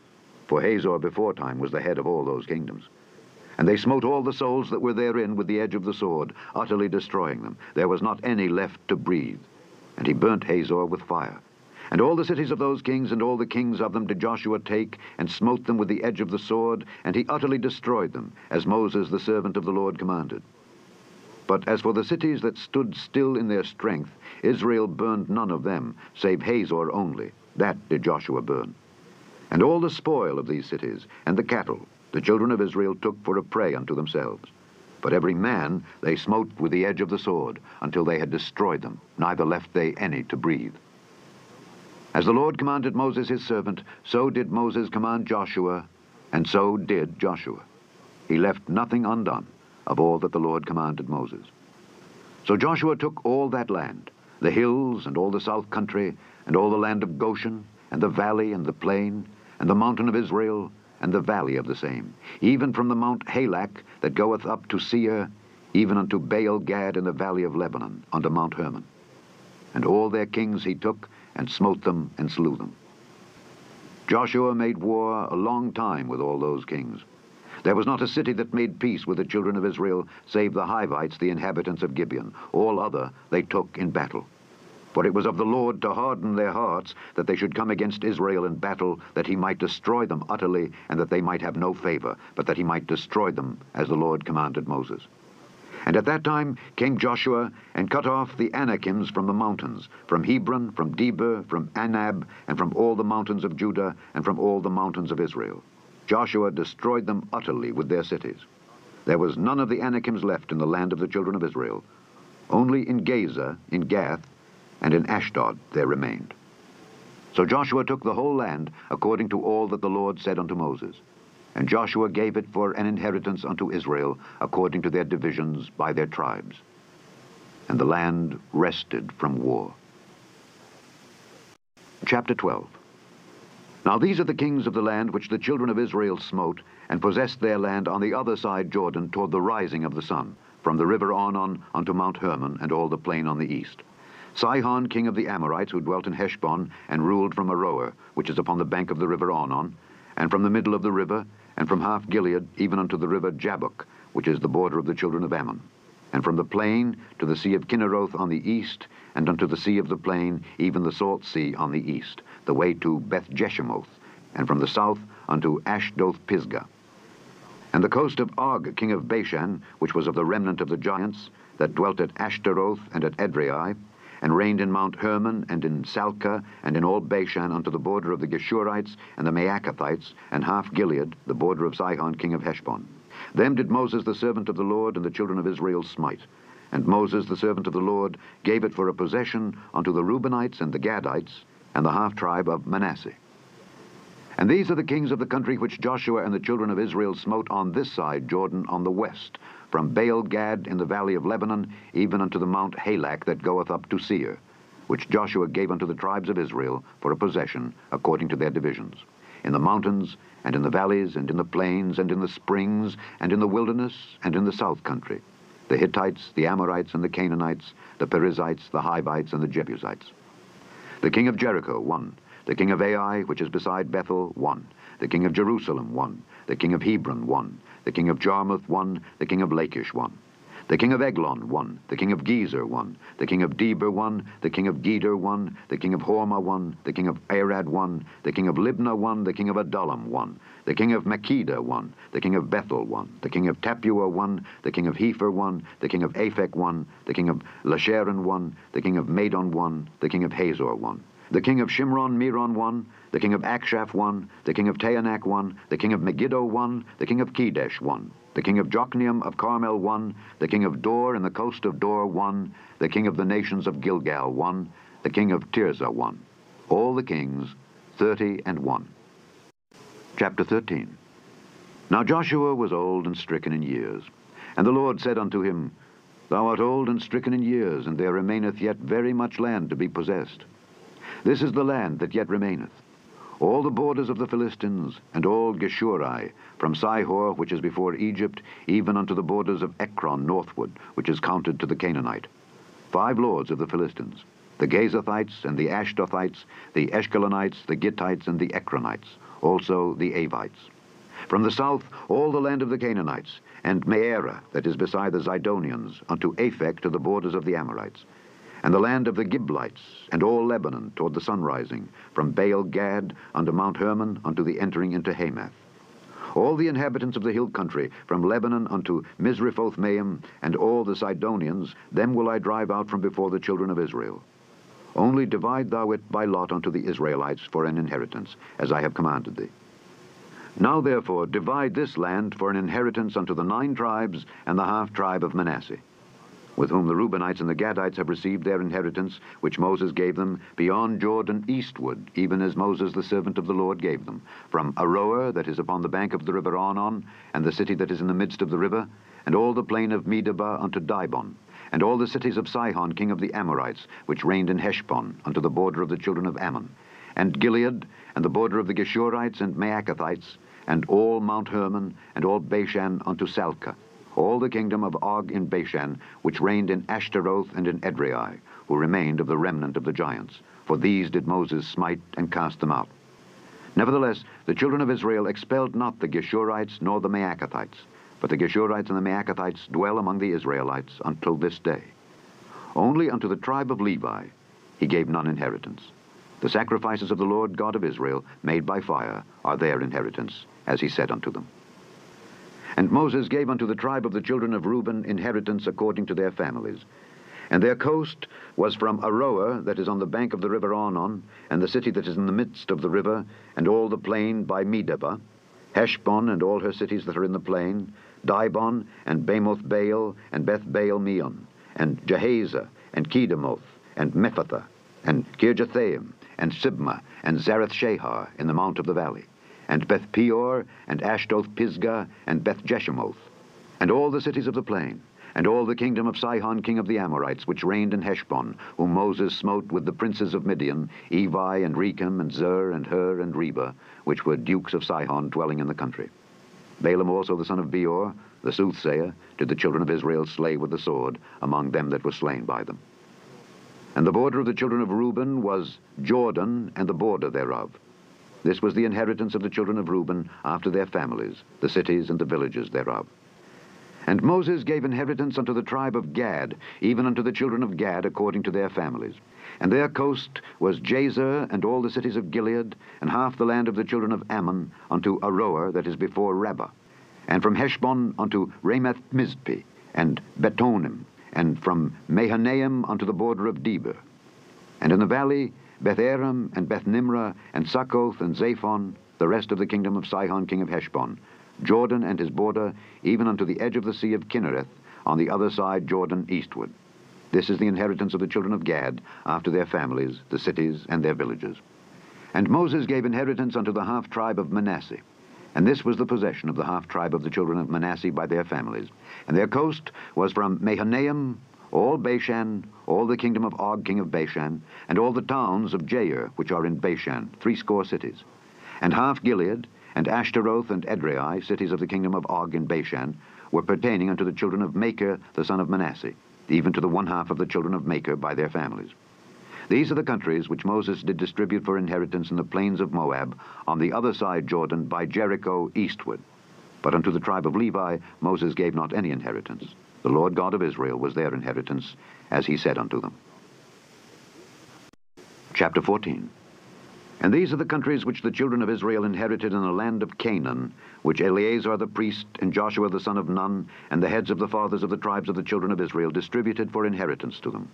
For Hazor beforetime was the head of all those kingdoms. And they smote all the souls that were therein with the edge of the sword, utterly destroying them. There was not any left to breathe. And he burnt Hazor with fire. And all the cities of those kings and all the kings of them did Joshua take, and smote them with the edge of the sword, and he utterly destroyed them, as Moses the servant of the Lord commanded. But as for the cities that stood still in their strength, Israel burned none of them, save Hazor only. That did Joshua burn. And all the spoil of these cities, and the cattle, the children of Israel took for a prey unto themselves. But every man they smote with the edge of the sword, until they had destroyed them, neither left they any to breathe. As the Lord commanded Moses his servant, so did Moses command Joshua, and so did Joshua. He left nothing undone of all that the Lord commanded Moses. So Joshua took all that land, the hills and all the south country, and all the land of Goshen, and the valley and the plain, and the mountain of Israel, and the valley of the same, even from the mount Halak that goeth up to Seir, even unto Baal Gad in the valley of Lebanon, unto Mount Hermon. And all their kings he took, and smote them and slew them. Joshua made war a long time with all those kings. There was not a city that made peace with the children of Israel, save the Hivites, the inhabitants of Gibeon. All other they took in battle. For it was of the Lord to harden their hearts, that they should come against Israel in battle, that he might destroy them utterly, and that they might have no favor, but that he might destroy them, as the Lord commanded Moses. And at that time came Joshua and cut off the Anakims from the mountains, from Hebron, from Debir, from Anab, and from all the mountains of Judah, and from all the mountains of Israel. Joshua destroyed them utterly with their cities. There was none of the Anakims left in the land of the children of Israel. Only in Gaza, in Gath, and in Ashdod there remained. So Joshua took the whole land according to all that the Lord said unto Moses. And Joshua gave it for an inheritance unto Israel according to their divisions by their tribes. And the land rested from war. Chapter 12 Now these are the kings of the land which the children of Israel smote, and possessed their land on the other side Jordan toward the rising of the sun, from the river Arnon unto Mount Hermon, and all the plain on the east. Sihon, king of the Amorites, who dwelt in Heshbon, and ruled from Aroer, which is upon the bank of the river Arnon, and from the middle of the river, and from half Gilead, even unto the river Jabbok, which is the border of the children of Ammon, and from the plain to the sea of Chinneroth on the east, and unto the sea of the plain, even the salt sea on the east, the way to Beth Jeshimoth, and from the south unto Ashdoth Pisgah. And the coast of Og, king of Bashan, which was of the remnant of the giants, that dwelt at Ashtaroth and at Edrei, and reigned in Mount Hermon, and in Salcah, and in all Bashan unto the border of the Geshurites, and the Maachathites, and half Gilead, the border of Sihon king of Heshbon. Them did Moses the servant of the Lord and the children of Israel smite. And Moses the servant of the Lord gave it for a possession unto the Reubenites and the Gadites, and the half tribe of Manasseh. And these are the kings of the country which Joshua and the children of Israel smote on this side Jordan on the west, from Baal Gad in the valley of Lebanon, even unto the Mount Halak that goeth up to Seir, which Joshua gave unto the tribes of Israel for a possession according to their divisions, in the mountains, and in the valleys, and in the plains, and in the springs, and in the wilderness, and in the south country, the Hittites, the Amorites, and the Canaanites, the Perizzites, the Hivites, and the Jebusites. The king of Jericho, one. The king of Ai, which is beside Bethel, one. The king of Jerusalem, one. The king of Hebron, one the king of Jarmuth one, the king of Lachish one. The king of Eglon one, the king of Gezer one, the king of Debir one, the king of Geder one, the king of Hormah one, the king of Arad one, the king of Libnah one, the king of Adullam one, the king of Makkedah one, the king of Bethel one, the king of Tappuah one, the king of Hepher one, the king of Aphek one, the king of Lasharon one, the king of Madon one, the king of Hazor one, the king of Shimron Meron one, the king of Achshaph one, the king of Taanach one, the king of Megiddo one, the king of Kedesh one, the king of Jokneam of Carmel one, the king of Dor and the coast of Dor one, the king of the nations of Gilgal one, the king of Tirzah one. All the kings, thirty and one. Chapter 13 Now Joshua was old and stricken in years. And the Lord said unto him, Thou art old and stricken in years, and there remaineth yet very much land to be possessed. This is the land that yet remaineth all the borders of the Philistines, and all Geshuri, from Sihor, which is before Egypt, even unto the borders of Ekron northward, which is counted to the Canaanite. Five lords of the Philistines, the Gazathites and the Ashdothites, the Eshkalonites, the Gittites, and the Ekronites, also the Avites. From the south, all the land of the Canaanites, and Mearah, that is beside the Zidonians, unto Aphek to the borders of the Amorites and the land of the Giblites, and all Lebanon toward the sunrising, from Baal Gad unto Mount Hermon unto the entering into Hamath. All the inhabitants of the hill country, from Lebanon unto Misrephoth Maim, and all the Sidonians, them will I drive out from before the children of Israel. Only divide thou it by lot unto the Israelites for an inheritance, as I have commanded thee. Now therefore divide this land for an inheritance unto the nine tribes and the half tribe of Manasseh with whom the Reubenites and the Gadites have received their inheritance, which Moses gave them, beyond Jordan eastward, even as Moses the servant of the Lord gave them, from Aroer, that is upon the bank of the river Arnon, and the city that is in the midst of the river, and all the plain of Medeba unto Dibon, and all the cities of Sihon king of the Amorites, which reigned in Heshbon, unto the border of the children of Ammon, and Gilead, and the border of the Geshurites and Maachathites, and all Mount Hermon, and all Bashan unto Salcah, all the kingdom of Og in Bashan, which reigned in Ashtaroth and in Edrei, who remained of the remnant of the giants. For these did Moses smite and cast them out. Nevertheless, the children of Israel expelled not the Geshurites nor the Maachathites, but the Geshurites and the Maachathites dwell among the Israelites until this day. Only unto the tribe of Levi he gave none inheritance. The sacrifices of the Lord God of Israel, made by fire, are their inheritance, as he said unto them. And Moses gave unto the tribe of the children of Reuben inheritance according to their families. And their coast was from Aroer, that is on the bank of the river Arnon, and the city that is in the midst of the river, and all the plain by Medeba, Heshbon and all her cities that are in the plain, Dibon, and Bamoth Baal, and Beth Baal Meon, and Jahaziah, and Kedemoth, and Mephaathah, and Kirjathaim, and Sibmah, and Zareth Shahar in the mount of the valley, and Beth Peor, and Ashdoth Pisgah, and Beth Jeshimoth, and all the cities of the plain, and all the kingdom of Sihon king of the Amorites, which reigned in Heshbon, whom Moses smote with the princes of Midian, Evi, and Rekem, and Zer, and Hur, and Reba, which were dukes of Sihon dwelling in the country. Balaam also the son of Beor, the soothsayer, did the children of Israel slay with the sword among them that were slain by them. And the border of the children of Reuben was Jordan and the border thereof. This was the inheritance of the children of Reuben after their families, the cities and the villages thereof. And Moses gave inheritance unto the tribe of Gad, even unto the children of Gad according to their families. And their coast was Jazer, and all the cities of Gilead, and half the land of the children of Ammon, unto Aroer, that is before Rabbah, and from Heshbon unto Ramath Mizpeh, and Betonim, and from Mahanaim unto the border of Debir. And in the valley, Beth Aram, and Beth Nimrah, and Succoth, and Zaphon, the rest of the kingdom of Sihon king of Heshbon, Jordan and his border, even unto the edge of the sea of Chinnereth, on the other side Jordan eastward. This is the inheritance of the children of Gad, after their families, the cities, and their villages. And Moses gave inheritance unto the half tribe of Manasseh. And this was the possession of the half tribe of the children of Manasseh by their families. And their coast was from Mahanaim, all Bashan, all the kingdom of Og king of Bashan, and all the towns of Jair, which are in Bashan, threescore cities. And half Gilead, and Ashtaroth and Edrei, cities of the kingdom of Og in Bashan, were pertaining unto the children of Machir, the son of Manasseh even to the one half of the children of Machir by their families. These are the countries which Moses did distribute for inheritance in the plains of Moab, on the other side Jordan, by Jericho eastward. But unto the tribe of Levi Moses gave not any inheritance. The Lord God of Israel was their inheritance, as he said unto them. Chapter 14 And these are the countries which the children of Israel inherited in the land of Canaan, which Eleazar the priest and Joshua the son of Nun and the heads of the fathers of the tribes of the children of Israel distributed for inheritance to them.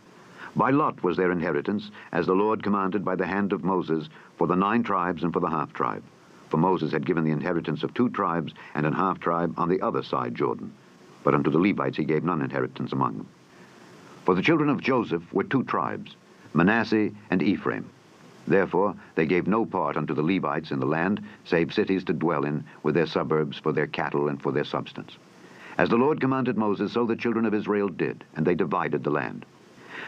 By lot was their inheritance, as the Lord commanded by the hand of Moses, for the nine tribes and for the half tribe. For Moses had given the inheritance of two tribes and an half tribe on the other side Jordan. But unto the Levites he gave none inheritance among them. For the children of Joseph were two tribes, Manasseh and Ephraim. Therefore they gave no part unto the Levites in the land, save cities to dwell in, with their suburbs for their cattle and for their substance. As the Lord commanded Moses, so the children of Israel did, and they divided the land.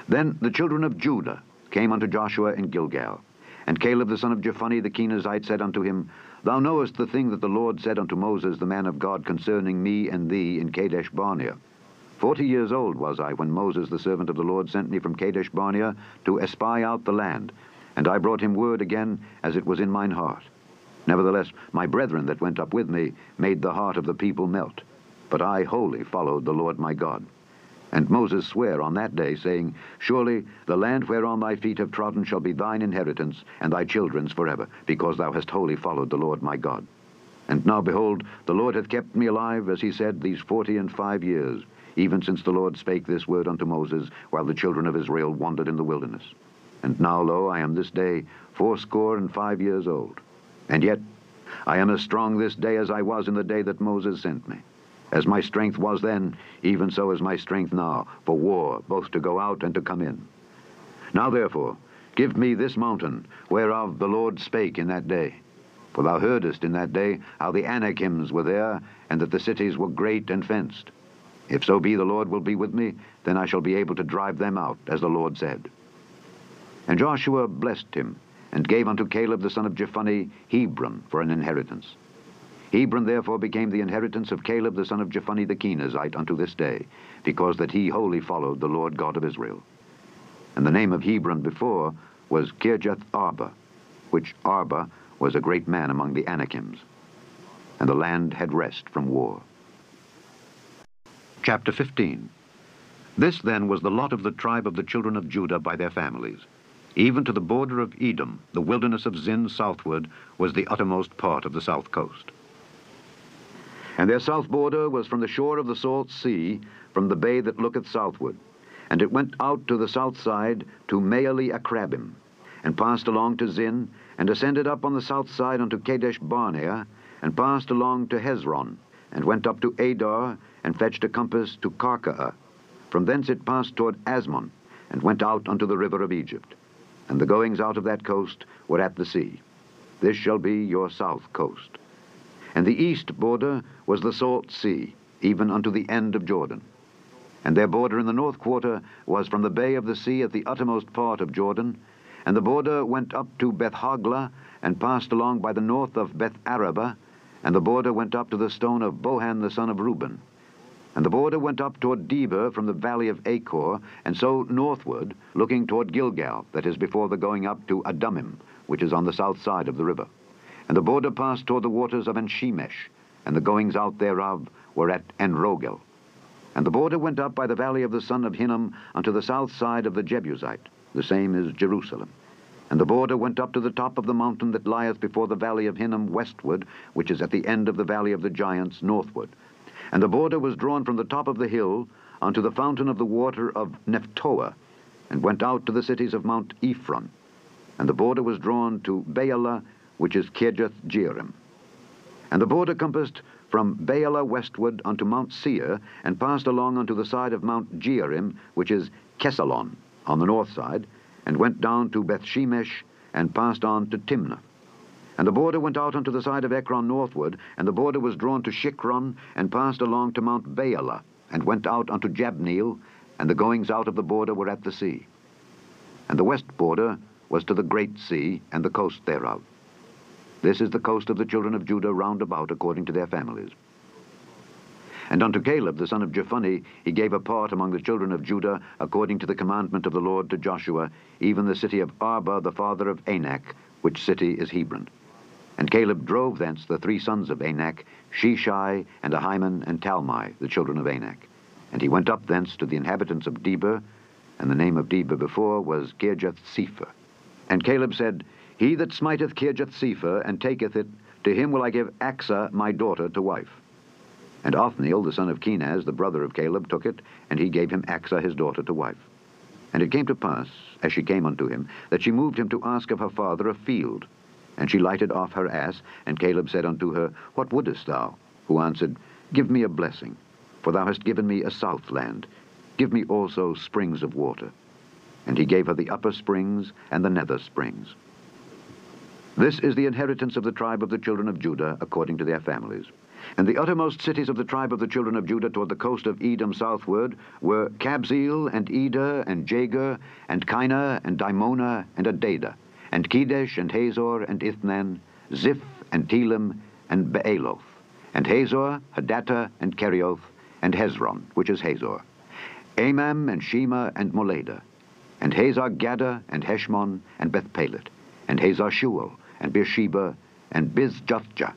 Then the children of Judah came unto Joshua in Gilgal. And Caleb the son of Jephunneh the Kenezite said unto him, Thou knowest the thing that the Lord said unto Moses the man of God concerning me and thee in Kadesh Barnea. Forty years old was I when Moses the servant of the Lord sent me from Kadesh Barnea to espy out the land, and I brought him word again as it was in mine heart. Nevertheless, my brethren that went up with me made the heart of the people melt. But I wholly followed the Lord my God. And Moses sware on that day, saying, Surely the land whereon thy feet have trodden shall be thine inheritance, and thy children's forever, because thou hast wholly followed the Lord my God. And now, behold, the Lord hath kept me alive, as he said, these forty and five years, even since the Lord spake this word unto Moses, while the children of Israel wandered in the wilderness. And now, lo, I am this day fourscore and five years old. And yet I am as strong this day as I was in the day that Moses sent me. As my strength was then, even so is my strength now, for war, both to go out and to come in. Now therefore, give me this mountain, whereof the Lord spake in that day. For thou heardest in that day how the Anakims were there, and that the cities were great and fenced. If so be the Lord will be with me, then I shall be able to drive them out, as the Lord said. And Joshua blessed him, and gave unto Caleb the son of Jephunneh Hebron for an inheritance. Hebron therefore became the inheritance of Caleb the son of Jephunneh the Kenezite unto this day, because that he wholly followed the Lord God of Israel. And the name of Hebron before was Kirjath Arba, which Arba was a great man among the Anakims. And the land had rest from war. Chapter 15 This then was the lot of the tribe of the children of Judah by their families. Even to the border of Edom, the wilderness of Zin southward, was the uttermost part of the south coast. And their south border was from the shore of the salt sea, from the bay that looketh southward. And it went out to the south side to Maale Akrabim, and passed along to Zin, and ascended up on the south side unto Kadesh Barnea, and passed along to Hezron, and went up to Adar, and fetched a compass to Karkaa. From thence it passed toward Azmon, and went out unto the river of Egypt. And the goings out of that coast were at the sea. This shall be your south coast. And the east border was the salt sea, even unto the end of Jordan. And their border in the north quarter was from the bay of the sea at the uttermost part of Jordan, and the border went up to Beth Hoglah, and passed along by the north of Beth Araba, and the border went up to the stone of Bohan the son of Reuben. And the border went up toward Debir from the valley of Achor, and so northward, looking toward Gilgal, that is before the going up to Adummim, which is on the south side of the river. And the border passed toward the waters of Enshemesh, and the goings out thereof were at Enrogel. And the border went up by the valley of the son of Hinnom unto the south side of the Jebusite, the same is Jerusalem. And the border went up to the top of the mountain that lieth before the valley of Hinnom westward, which is at the end of the valley of the giants northward. And the border was drawn from the top of the hill unto the fountain of the water of Nephtoah, and went out to the cities of Mount Ephron. And the border was drawn to Baalah, which is Kirjath Jearim. And the border compassed from Baalah westward unto Mount Seir, and passed along unto the side of Mount Jearim, which is Chesalon, on the north side, and went down to Bethshemesh, and passed on to Timnah. And the border went out unto the side of Ekron northward, and the border was drawn to Shicron, and passed along to Mount Baalah, and went out unto Jabneel, and the goings out of the border were at the sea. And the west border was to the great sea, and the coast thereof. This is the coast of the children of Judah round about according to their families. And unto Caleb the son of Jephunneh he gave a part among the children of Judah, according to the commandment of the Lord to Joshua, even the city of Arba the father of Anak, which city is Hebron. And Caleb drove thence the three sons of Anak, Sheshai, and Ahiman, and Talmai, the children of Anak. And he went up thence to the inhabitants of Debir, and the name of Debir before was Kirjath Sepher. And Caleb said, He that smiteth Kirjath Sepher, and taketh it, to him will I give Achsah my daughter to wife. And Othniel, the son of Kenaz, the brother of Caleb, took it, and he gave him Achsah his daughter to wife. And it came to pass, as she came unto him, that she moved him to ask of her father a field. And she lighted off her ass, and Caleb said unto her, What wouldest thou? Who answered, Give me a blessing, for thou hast given me a south land. Give me also springs of water. And he gave her the upper springs and the nether springs. This is the inheritance of the tribe of the children of Judah according to their families. And the uttermost cities of the tribe of the children of Judah toward the coast of Edom southward were Kabzeel, and Eder, and Jagur, and Kinah and Dimonah, and Adadah, and Kedesh, and Hazor, and Ithnan, Ziph, and Telem, and Baaloth, and Hazor, Hadattah and Kerioth, and Hezron, which is Hazor, Amam, and Shema, and Moleda, and Hazar Gaddah, and Heshmon, and Bethpelet, and Hazar Shual, and Beersheba, and Bizjothjah,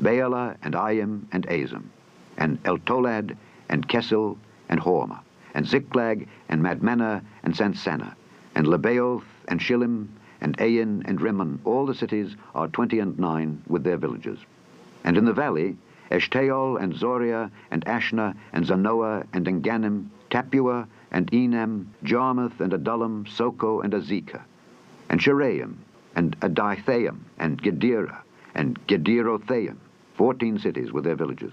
Baala and Ayim, and Azim, and Eltolad, and Chesil, and Hormah, and Ziklag, and Madmenah, and Sansannah, and Lebaoth, and Shillim, and Ain, and Rimmon, all the cities are twenty and nine with their villages. And in the valley, Eshtaol, and Zoria, and Ashnah, and Zanoah, and Engannim, Tappuah, and Enam, Jarmuth, and Adullam, Socoh, and Azekah, and Sheraim, and Adithaim, and Gederah, and Gederothaim, fourteen cities with their villages.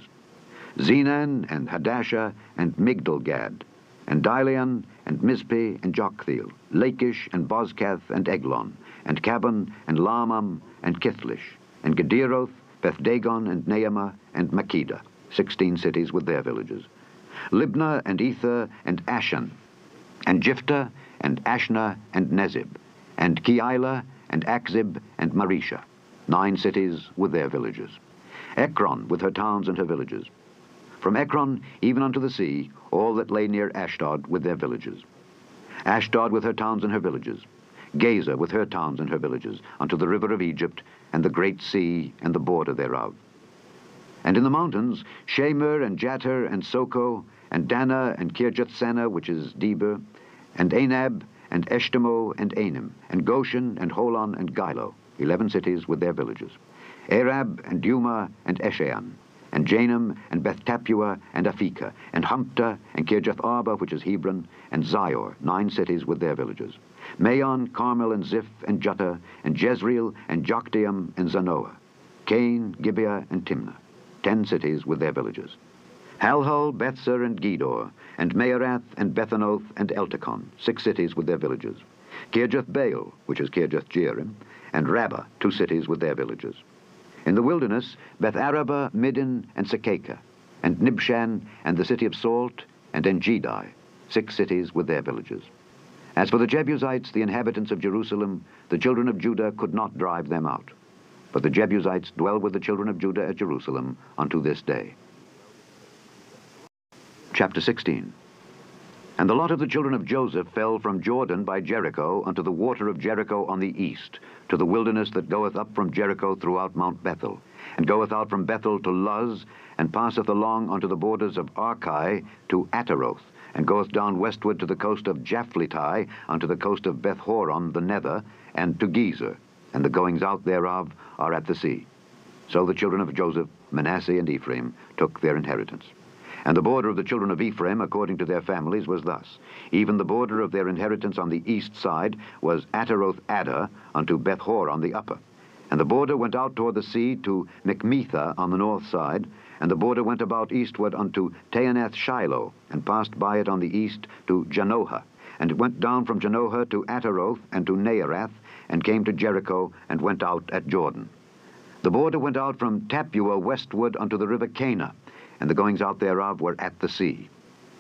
Zenan, and Hadashah, and Migdalgad, and Dilean, and Mizpeh, and Joktheel, Lachish, and Bozkath, and Eglon, and Cabbon, and Lahmam, and Kithlish, and Gederoth, Bethdagon, and Naamah, and Makkedah, sixteen cities with their villages. Libnah, and Ether, and Ashan, and Jiphtah, and Ashnah, and Nezib, and Keilah, and Achzib and Mareshah, nine cities with their villages. Ekron with her towns and her villages. From Ekron even unto the sea, all that lay near Ashdod with their villages. Ashdod with her towns and her villages. Gaza with her towns and her villages, unto the river of Egypt, and the great sea, and the border thereof. And in the mountains, Shamir, and Jattir, and Socoh, and Dannah, and Kirjath which is Debir, and Anab, and Eshtemoh, and Anim, and Goshen, and Holon, and Giloh, eleven cities with their villages. Arab, and Dumah, and Eshan, and Janum, and Beth Tappuah, and Aphekah, and Humtah, and Kirjath Arba, which is Hebron, and Zior, nine cities with their villages. Maon, Carmel, and Ziph, and Juttah, and Jezreel, and Jokdeam, and Zanoah. Cain, Gibeah, and Timnah, ten cities with their villages. Halhul, Bethser, and Gedor, and Maarath, and Bethanoth, and Eltekon, six cities with their villages. Kirjath Baal, which is Kirjath Jearim, and Rabbah, two cities with their villages. In the wilderness, Beth Arabah, Middin, and Secacah, and Nibshan, and the city of Salt, and Engedi, six cities with their villages. As for the Jebusites, the inhabitants of Jerusalem, the children of Judah could not drive them out. But the Jebusites dwell with the children of Judah at Jerusalem unto this day. Chapter 16 And the lot of the children of Joseph fell from Jordan by Jericho unto the water of Jericho on the east, to the wilderness that goeth up from Jericho throughout Mount Bethel, and goeth out from Bethel to Luz, and passeth along unto the borders of Archi to Ataroth, and goeth down westward to the coast of Japhleti, unto the coast of Bethhoron the nether, and to Gezer, and the goings out thereof are at the sea. So the children of Joseph, Manasseh and Ephraim, took their inheritance. And the border of the children of Ephraim, according to their families, was thus. Even the border of their inheritance on the east side was Ataroth Addar unto Bethhoron the upper. And the border went out toward the sea to Michmetha on the north side, and the border went about eastward unto Taanath Shiloh, and passed by it on the east to Janohah. And it went down from Janohah to Ataroth and to Naarath, and came to Jericho, and went out at Jordan. The border went out from Tappuah westward unto the river Kanah, and the goings out thereof were at the sea.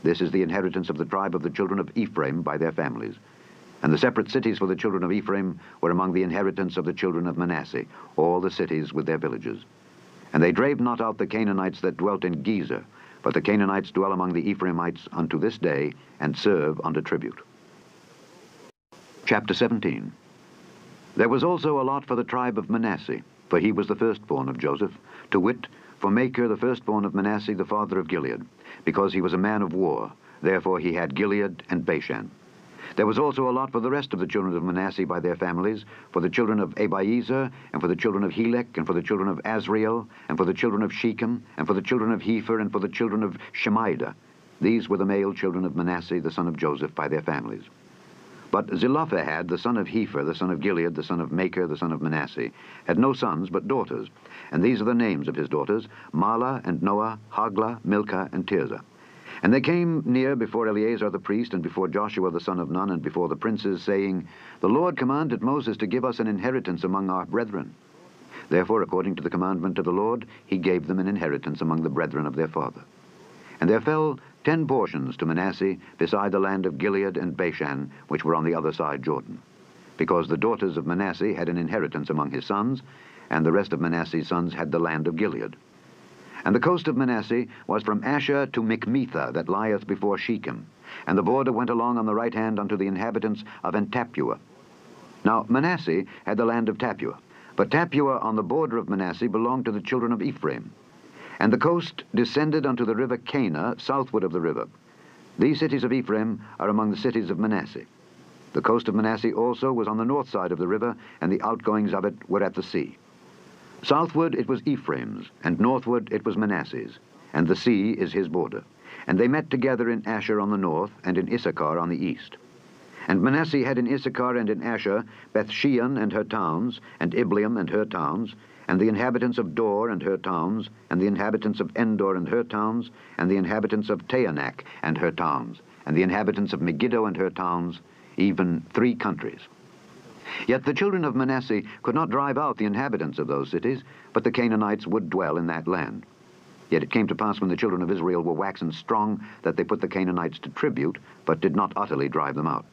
This is the inheritance of the tribe of the children of Ephraim by their families. And the separate cities for the children of Ephraim were among the inheritance of the children of Manasseh, all the cities with their villages. And they drave not out the Canaanites that dwelt in Gezer, but the Canaanites dwell among the Ephraimites unto this day, and serve under tribute. Chapter 17 There was also a lot for the tribe of Manasseh, for he was the firstborn of Joseph, to wit, for Machir the firstborn of Manasseh the father of Gilead, because he was a man of war. Therefore he had Gilead and Bashan. There was also a lot for the rest of the children of Manasseh by their families, for the children of Abiezer, and for the children of Helek, and for the children of Asriel, and for the children of Shechem, and for the children of Hepher, and for the children of Shemida. These were the male children of Manasseh, the son of Joseph, by their families. But Zelophehad, the son of Hepher, the son of Gilead, the son of Machir, the son of Manasseh, had no sons but daughters. And these are the names of his daughters, Mahlah and Noah, Hoglah, Milcah, and Tirzah. And they came near before Eleazar the priest, and before Joshua the son of Nun, and before the princes, saying, The Lord commanded Moses to give us an inheritance among our brethren. Therefore, according to the commandment of the Lord, he gave them an inheritance among the brethren of their father. And there fell ten portions to Manasseh, beside the land of Gilead and Bashan, which were on the other side Jordan. Because the daughters of Manasseh had an inheritance among his sons, and the rest of Manasseh's sons had the land of Gilead. And the coast of Manasseh was from Asher to Michmetha, that lieth before Shechem. And the border went along on the right hand unto the inhabitants of Entappuah. Now Manasseh had the land of Tappuah, but Tappuah on the border of Manasseh belonged to the children of Ephraim. And the coast descended unto the river Kanah, southward of the river. These cities of Ephraim are among the cities of Manasseh. The coast of Manasseh also was on the north side of the river, and the outgoings of it were at the sea. Southward it was Ephraim's, and northward it was Manasseh's, and the sea is his border. And they met together in Asher on the north, and in Issachar on the east. And Manasseh had in Issachar and in Asher Bethshean and her towns, and Ibleam and her towns, and the inhabitants of Dor and her towns, and the inhabitants of Endor and her towns, and the inhabitants of Taanach and her towns, and the inhabitants of Megiddo and her towns, even three countries. Yet the children of Manasseh could not drive out the inhabitants of those cities, but the Canaanites would dwell in that land. Yet it came to pass when the children of Israel were waxen strong that they put the Canaanites to tribute, but did not utterly drive them out.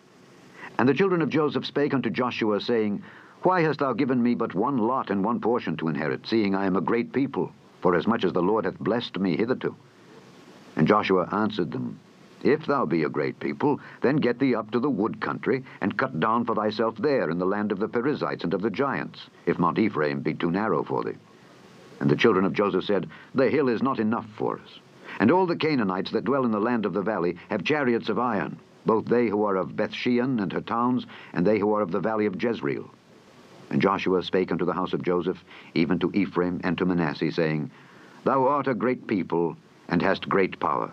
And the children of Joseph spake unto Joshua, saying, Why hast thou given me but one lot and one portion to inherit, seeing I am a great people, for as much as the Lord hath blessed me hitherto? And Joshua answered them, If thou be a great people, then get thee up to the wood country, and cut down for thyself there in the land of the Perizzites and of the giants, if Mount Ephraim be too narrow for thee. And the children of Joseph said, The hill is not enough for us. And all the Canaanites that dwell in the land of the valley have chariots of iron, both they who are of Bethshean and her towns, and they who are of the valley of Jezreel. And Joshua spake unto the house of Joseph, even to Ephraim and to Manasseh, saying, Thou art a great people, and hast great power.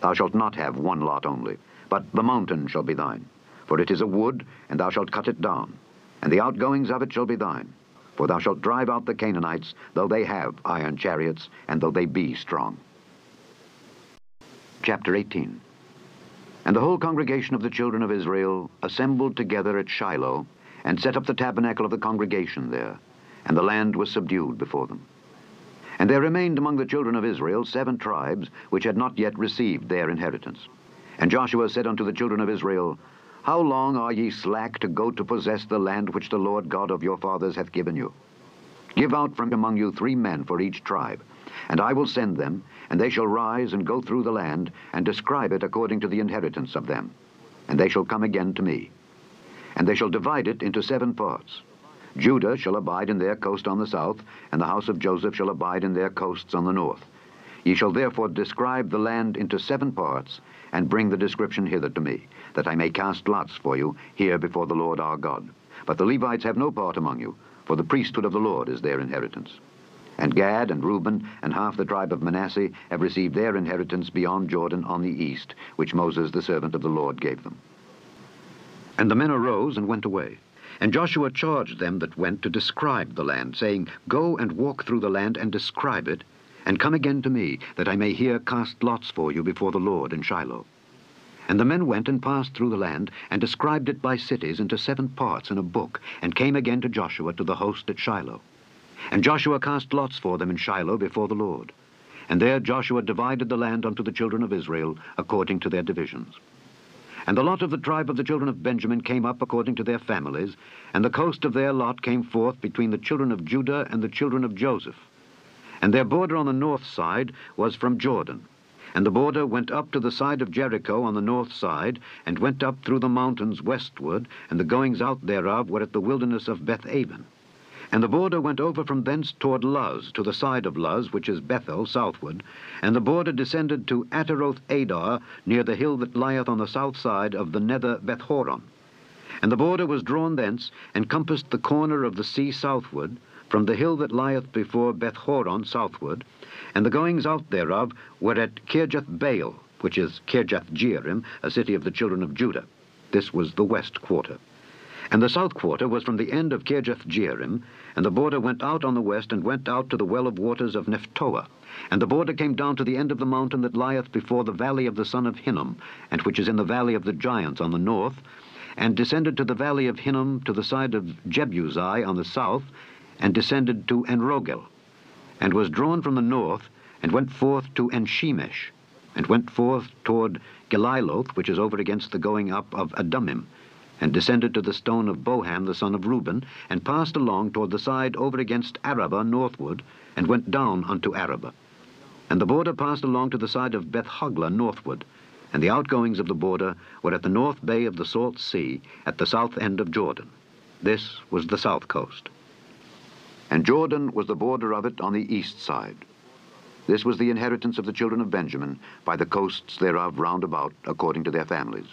Thou shalt not have one lot only, but the mountain shall be thine. For it is a wood, and thou shalt cut it down, and the outgoings of it shall be thine. For thou shalt drive out the Canaanites, though they have iron chariots, and though they be strong. Chapter 18 And the whole congregation of the children of Israel assembled together at Shiloh, and set up the tabernacle of the congregation there, and the land was subdued before them. And there remained among the children of Israel seven tribes which had not yet received their inheritance. And Joshua said unto the children of Israel, How long are ye slack to go to possess the land which the Lord God of your fathers hath given you? Give out from among you three men for each tribe, and I will send them, and they shall rise and go through the land, and describe it according to the inheritance of them. And they shall come again to me. And they shall divide it into seven parts. Judah shall abide in their coast on the south, and the house of Joseph shall abide in their coasts on the north. Ye shall therefore describe the land into seven parts, and bring the description hither to me, that I may cast lots for you here before the Lord our God. But the Levites have no part among you, for the priesthood of the Lord is their inheritance. And Gad and Reuben and half the tribe of Manasseh have received their inheritance beyond Jordan on the east, which Moses the servant of the Lord gave them. And the men arose and went away. And Joshua charged them that went to describe the land, saying, Go and walk through the land and describe it, and come again to me, that I may here cast lots for you before the Lord in Shiloh. And the men went and passed through the land, and described it by cities into seven parts in a book, and came again to Joshua to the host at Shiloh. And Joshua cast lots for them in Shiloh before the Lord. And there Joshua divided the land unto the children of Israel according to their divisions. And the lot of the tribe of the children of Benjamin came up according to their families, and the coast of their lot came forth between the children of Judah and the children of Joseph. And their border on the north side was from Jordan. And the border went up to the side of Jericho on the north side, and went up through the mountains westward, and the goings out thereof were at the wilderness of Bethaven. And the border went over from thence toward Luz, to the side of Luz, which is Bethel, southward. And the border descended to Ataroth Adar, near the hill that lieth on the south side of the nether Bethhoron. And the border was drawn thence, and compassed the corner of the sea southward, from the hill that lieth before Bethhoron southward. And the goings out thereof were at Kirjath Baal, which is Kirjath Jearim, a city of the children of Judah. This was the west quarter. And the south quarter was from the end of Kirjath Jearim, and the border went out on the west and went out to the well of waters of Nephtoah. And the border came down to the end of the mountain that lieth before the valley of the son of Hinnom, and which is in the valley of the giants on the north, and descended to the valley of Hinnom to the side of Jebusai on the south, and descended to Enrogel, and was drawn from the north, and went forth to Enshemesh, and went forth toward Geliloth, which is over against the going up of Adummim, and descended to the stone of Bohan the son of Reuben, and passed along toward the side over against Araba northward, and went down unto Araba. And the border passed along to the side of Beth Hoglah northward, and the outgoings of the border were at the north bay of the Salt Sea, at the south end of Jordan. This was the south coast. And Jordan was the border of it on the east side. This was the inheritance of the children of Benjamin, by the coasts thereof round about, according to their families.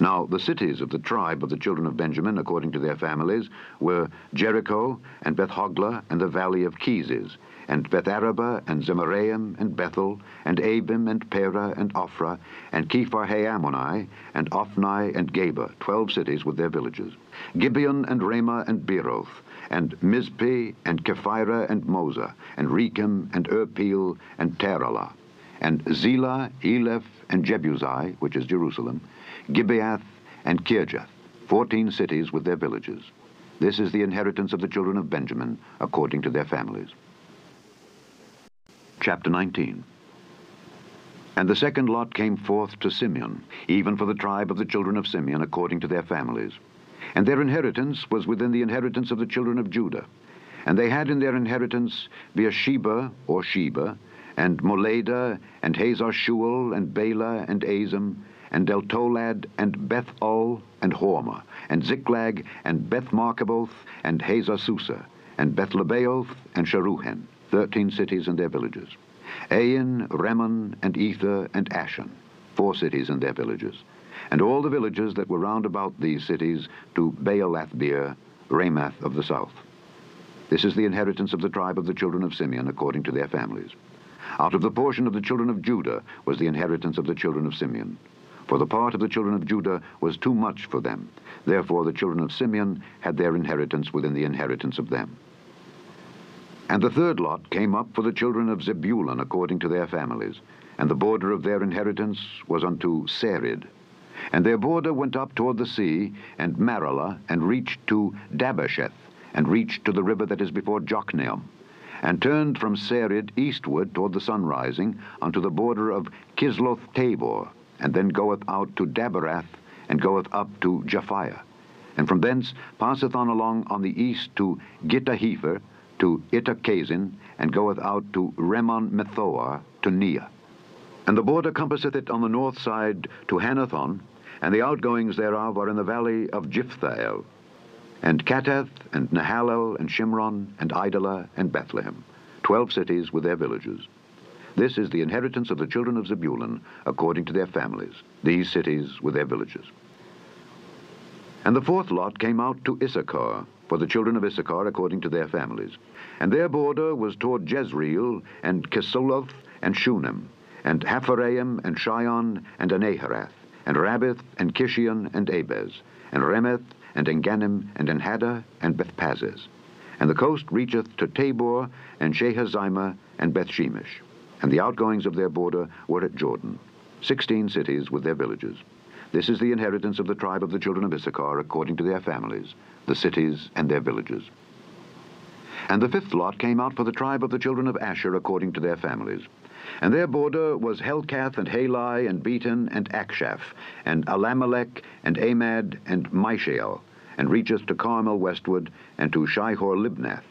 Now, the cities of the tribe of the children of Benjamin, according to their families, were Jericho, and Beth Hoglah, and the valley of Keziz, and Beth Arabah, and Zemaraim, and Bethel, and Abim, and Perah, and Ophrah, and Chepharhaammonai, and Ophni, and Geba, twelve cities with their villages, Gibeon, and Ramah, and Beeroth, and Mizpeh, and Chephirah, and Moza, and Rekem, and Irpeel, and Taralah, and Zelah, Eleph, and Jebusai, which is Jerusalem, Gibeath, and Kirjath, fourteen cities with their villages. This is the inheritance of the children of Benjamin, according to their families. Chapter 19 And the second lot came forth to Simeon, even for the tribe of the children of Simeon, according to their families. And their inheritance was within the inheritance of the children of Judah. And they had in their inheritance Beersheba, or Sheba, and Moladah, and Hazar Shual, and Bela, and Azem, and Eltolad, and Beth Ul, and Hormah, and Ziklag, and Beth Marcaboth, and Hazar Susa, and Beth Lebaoth, and Sharuhen, thirteen cities and their villages. Ain, Rimmon, and Ether, and Ashan, four cities and their villages. And all the villages that were round about these cities to Baalathbeer, Ramath of the south. This is the inheritance of the tribe of the children of Simeon according to their families. Out of the portion of the children of Judah was the inheritance of the children of Simeon. For the part of the children of Judah was too much for them. Therefore the children of Simeon had their inheritance within the inheritance of them. And the third lot came up for the children of Zebulun according to their families. And the border of their inheritance was unto Sarid. And their border went up toward the sea, and Maralah, and reached to Dabasheth, and reached to the river that is before Jokneam, and turned from Sarid eastward toward the sunrising unto the border of Chisloth Tabor, and then goeth out to Daberath, and goeth up to Japhiah, and from thence passeth on along on the east to Gittahepher, to Ittahkazin, and goeth out to Remon Methoar, to Neah. And the border compasseth it on the north side to Hanathon, and the outgoings thereof are in the valley of Jiphthahel, and Kattath, and Nahalel, and Shimron, and Idalah, and Bethlehem, twelve cities with their villages. This is the inheritance of the children of Zebulun, according to their families, these cities with their villages. And the fourth lot came out to Issachar, for the children of Issachar according to their families. And their border was toward Jezreel, and Chesulloth, and Shunem, and Hapharaim, and Shion, and Anaharath, and Rabbith, and Kishion, and Abez, and Remeth, and Engannim, and Enhaddah, and Bethpazzez. And the coast reacheth to Tabor, and Shahazimah, and Bethshemesh. And the outgoings of their border were at Jordan, sixteen cities with their villages. This is the inheritance of the tribe of the children of Issachar according to their families, the cities and their villages. And the fifth lot came out for the tribe of the children of Asher according to their families. And their border was Helkath and Halai and Beton and Achshaph and Alammelech and Amad and Mishael, and reacheth to Carmel westward and to Shihor Libnath,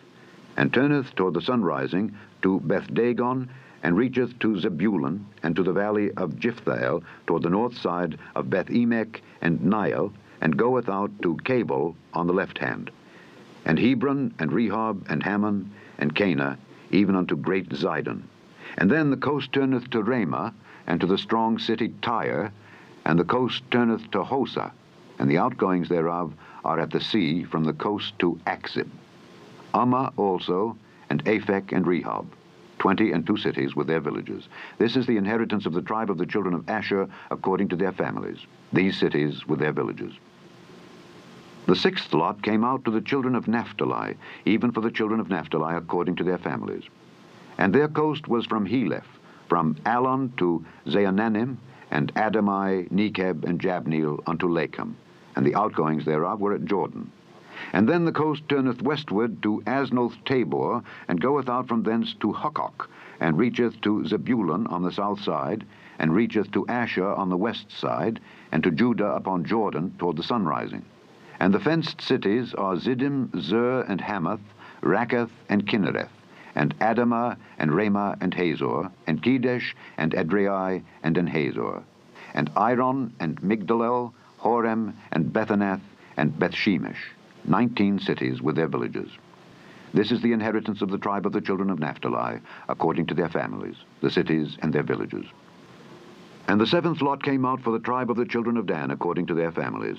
and turneth toward the sunrising to Bethdagon, and reacheth to Zebulun and to the valley of Jiphthahel toward the north side of Beth Emek and Neiel, and goeth out to Cabul on the left hand, and Hebron and Rehob and Hammon and Kanah, even unto great Zidon. And then the coast turneth to Ramah, and to the strong city Tyre, and the coast turneth to Hosah, and the outgoings thereof are at the sea from the coast to Achzib. Amma also, and Aphek and Rehob, twenty and two cities with their villages. This is the inheritance of the tribe of the children of Asher according to their families, these cities with their villages. The sixth lot came out to the children of Naphtali, even for the children of Naphtali according to their families. And their coast was from Heleph, from Allon to Zaanannim, and Adamai, Nekeb, and Jabneel unto Lakum, and the outgoings thereof were at Jordan. And then the coast turneth westward to Aznoth Tabor, and goeth out from thence to Hukkok, and reacheth to Zebulun on the south side, and reacheth to Asher on the west side, and to Judah upon Jordan toward the sunrising. And the fenced cities are Ziddim, Zer, and Hamath, Rakath, and Chinnereth, and Adamah, and Ramah, and Hazor, and Kedesh, and Edrei, and Enhazor, and Iron, and Migdalel, Horem, and Bethanath, and Bethshemesh, nineteen cities with their villages. This is the inheritance of the tribe of the children of Naphtali, according to their families, the cities and their villages. And the seventh lot came out for the tribe of the children of Dan, according to their families.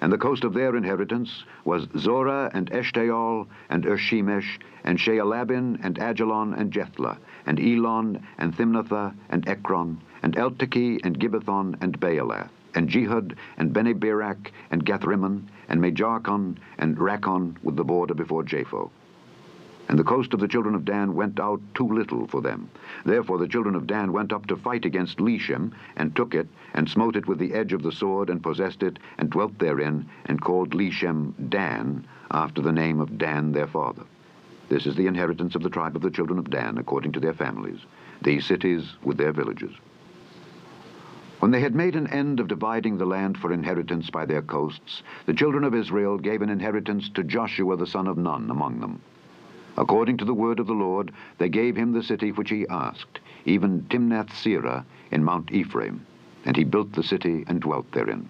And the coast of their inheritance was Zorah, and Eshtaol, and Irshemesh, and Shaalbim, and Ajalon, and Jethlah, and Elon, and Thimnathah, and Ekron, and Eltekeh, and Gibbethon, and Baalath, and Jehud, and Bene-Berak, and Gathrimmon, and Mejarkon, and Rakkon, with the border before Japho. And the coast of the children of Dan went out too little for them. Therefore the children of Dan went up to fight against Leshem, and took it, and smote it with the edge of the sword, and possessed it, and dwelt therein, and called Leshem Dan, after the name of Dan their father. This is the inheritance of the tribe of the children of Dan, according to their families, these cities with their villages. When they had made an end of dividing the land for inheritance by their coasts, the children of Israel gave an inheritance to Joshua the son of Nun among them. According to the word of the Lord, they gave him the city which he asked, even Timnath Serah in Mount Ephraim, and he built the city and dwelt therein.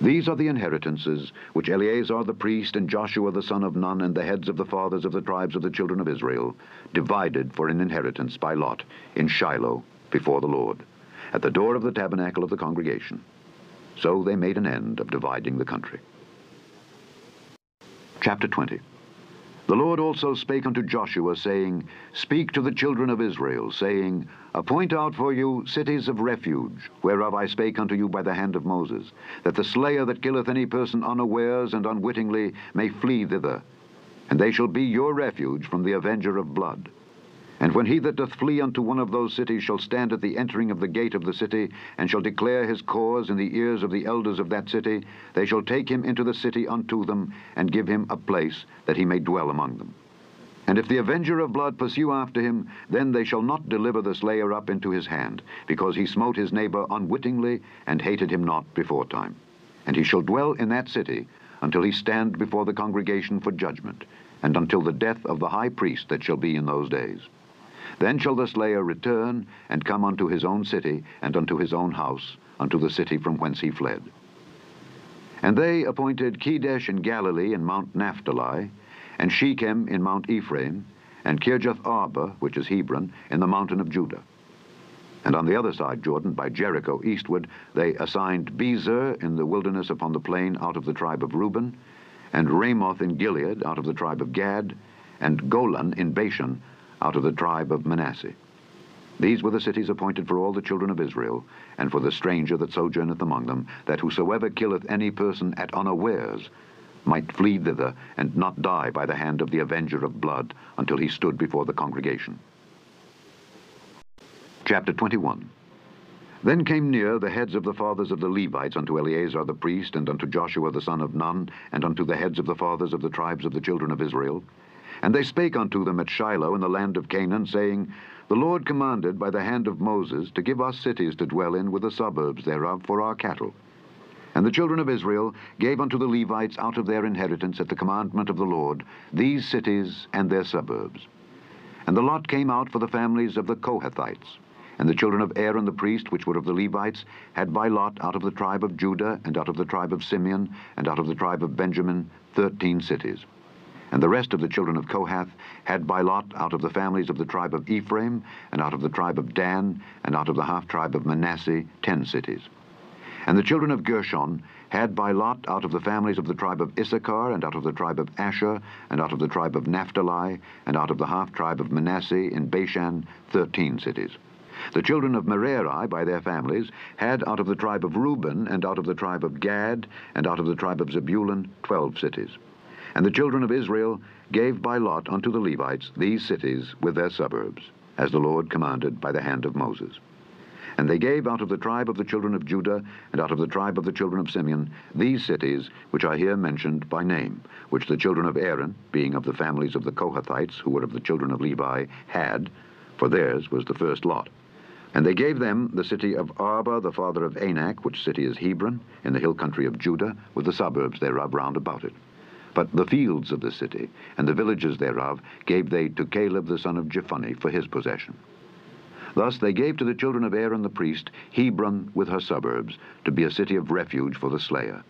These are the inheritances which Eleazar the priest and Joshua the son of Nun and the heads of the fathers of the tribes of the children of Israel divided for an inheritance by lot in Shiloh before the Lord at the door of the tabernacle of the congregation. So they made an end of dividing the country. Chapter 20 The Lord also spake unto Joshua, saying, Speak to the children of Israel, saying, Appoint out for you cities of refuge, whereof I spake unto you by the hand of Moses, that the slayer that killeth any person unawares and unwittingly may flee thither, and they shall be your refuge from the avenger of blood. And when he that doth flee unto one of those cities shall stand at the entering of the gate of the city, and shall declare his cause in the ears of the elders of that city, they shall take him into the city unto them, and give him a place, that he may dwell among them. And if the avenger of blood pursue after him, then they shall not deliver the slayer up into his hand, because he smote his neighbor unwittingly, and hated him not beforetime. And he shall dwell in that city until he stand before the congregation for judgment, and until the death of the high priest that shall be in those days. Then shall the slayer return, and come unto his own city, and unto his own house, unto the city from whence he fled. And they appointed Kedesh in Galilee in Mount Naphtali, and Shechem in Mount Ephraim, and Kirjath Arba, which is Hebron, in the mountain of Judah. And on the other side Jordan, by Jericho eastward, they assigned Bezer in the wilderness upon the plain out of the tribe of Reuben, and Ramoth in Gilead out of the tribe of Gad, and Golan in Bashan out of the tribe of Manasseh. These were the cities appointed for all the children of Israel, and for the stranger that sojourneth among them, that whosoever killeth any person at unawares might flee thither, and not die by the hand of the avenger of blood, until he stood before the congregation. Chapter 21 Then came near the heads of the fathers of the Levites unto Eleazar the priest, and unto Joshua the son of Nun, and unto the heads of the fathers of the tribes of the children of Israel, and they spake unto them at Shiloh in the land of Canaan, saying, The Lord commanded by the hand of Moses to give us cities to dwell in with the suburbs thereof for our cattle. And the children of Israel gave unto the Levites out of their inheritance at the commandment of the Lord these cities and their suburbs. And the lot came out for the families of the Kohathites. And the children of Aaron the priest, which were of the Levites, had by lot out of the tribe of Judah, and out of the tribe of Simeon, and out of the tribe of Benjamin, thirteen cities. And the rest of the children of Kohath had by lot out of the families of the tribe of Ephraim, and out of the tribe of Dan, and out of the half tribe of Manasseh, ten cities. And the children of Gershon had by lot out of the families of the tribe of Issachar, and out of the tribe of Asher, and out of the tribe of Naphtali, and out of the half tribe of Manasseh in Bashan, thirteen cities. The children of Merari, by their families, had out of the tribe of Reuben, and out of the tribe of Gad, and out of the tribe of Zebulun, twelve cities. And the children of Israel gave by lot unto the Levites these cities with their suburbs, as the Lord commanded by the hand of Moses. And they gave out of the tribe of the children of Judah, and out of the tribe of the children of Simeon, these cities, which are here mentioned by name, which the children of Aaron, being of the families of the Kohathites, who were of the children of Levi, had, for theirs was the first lot. And they gave them the city of Arba, the father of Anak, which city is Hebron, in the hill country of Judah, with the suburbs thereof round about it. But the fields of the city, and the villages thereof, gave they to Caleb the son of Jephunneh for his possession. Thus they gave to the children of Aaron the priest Hebron with her suburbs, to be a city of refuge for the slayer,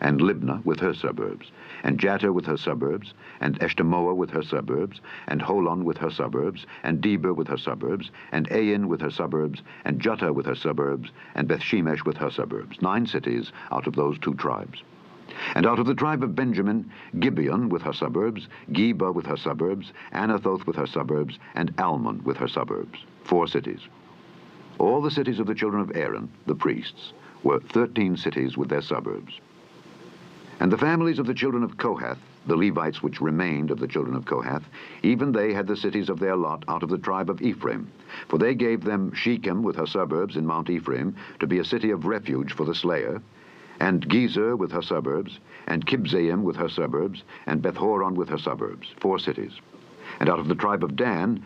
and Libnah with her suburbs, and Jattir with her suburbs, and Eshtemoa with her suburbs, and Holon with her suburbs, and Debir with her suburbs, and Ain with her suburbs, and Juttah with her suburbs, and Bethshemesh with her suburbs, nine cities out of those two tribes. And out of the tribe of Benjamin, Gibeon with her suburbs, Geba with her suburbs, Anathoth with her suburbs, and Almon with her suburbs, four cities. All the cities of the children of Aaron, the priests, were thirteen cities with their suburbs. And the families of the children of Kohath, the Levites which remained of the children of Kohath, even they had the cities of their lot out of the tribe of Ephraim. For they gave them Shechem with her suburbs in Mount Ephraim, to be a city of refuge for the slayer, and Gezer with her suburbs, and Kibzaim with her suburbs, and Bethhoron with her suburbs, four cities. And out of the tribe of Dan,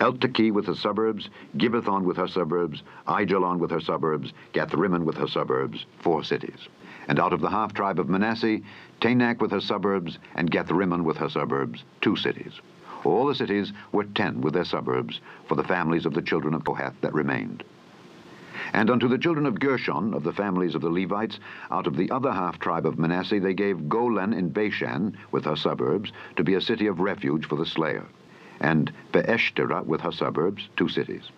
Eltekeh with her suburbs, Gibbethon with her suburbs, Aijalon with her suburbs, Gathrimmon with her suburbs, four cities. And out of the half tribe of Manasseh, Taanach with her suburbs, and Gathrimmon with her suburbs, two cities. All the cities were ten with their suburbs, for the families of the children of Kohath that remained. And unto the children of Gershon, of the families of the Levites, out of the other half tribe of Manasseh, they gave Golan in Bashan, with her suburbs, to be a city of refuge for the slayer, and Beeshtera with her suburbs, two cities.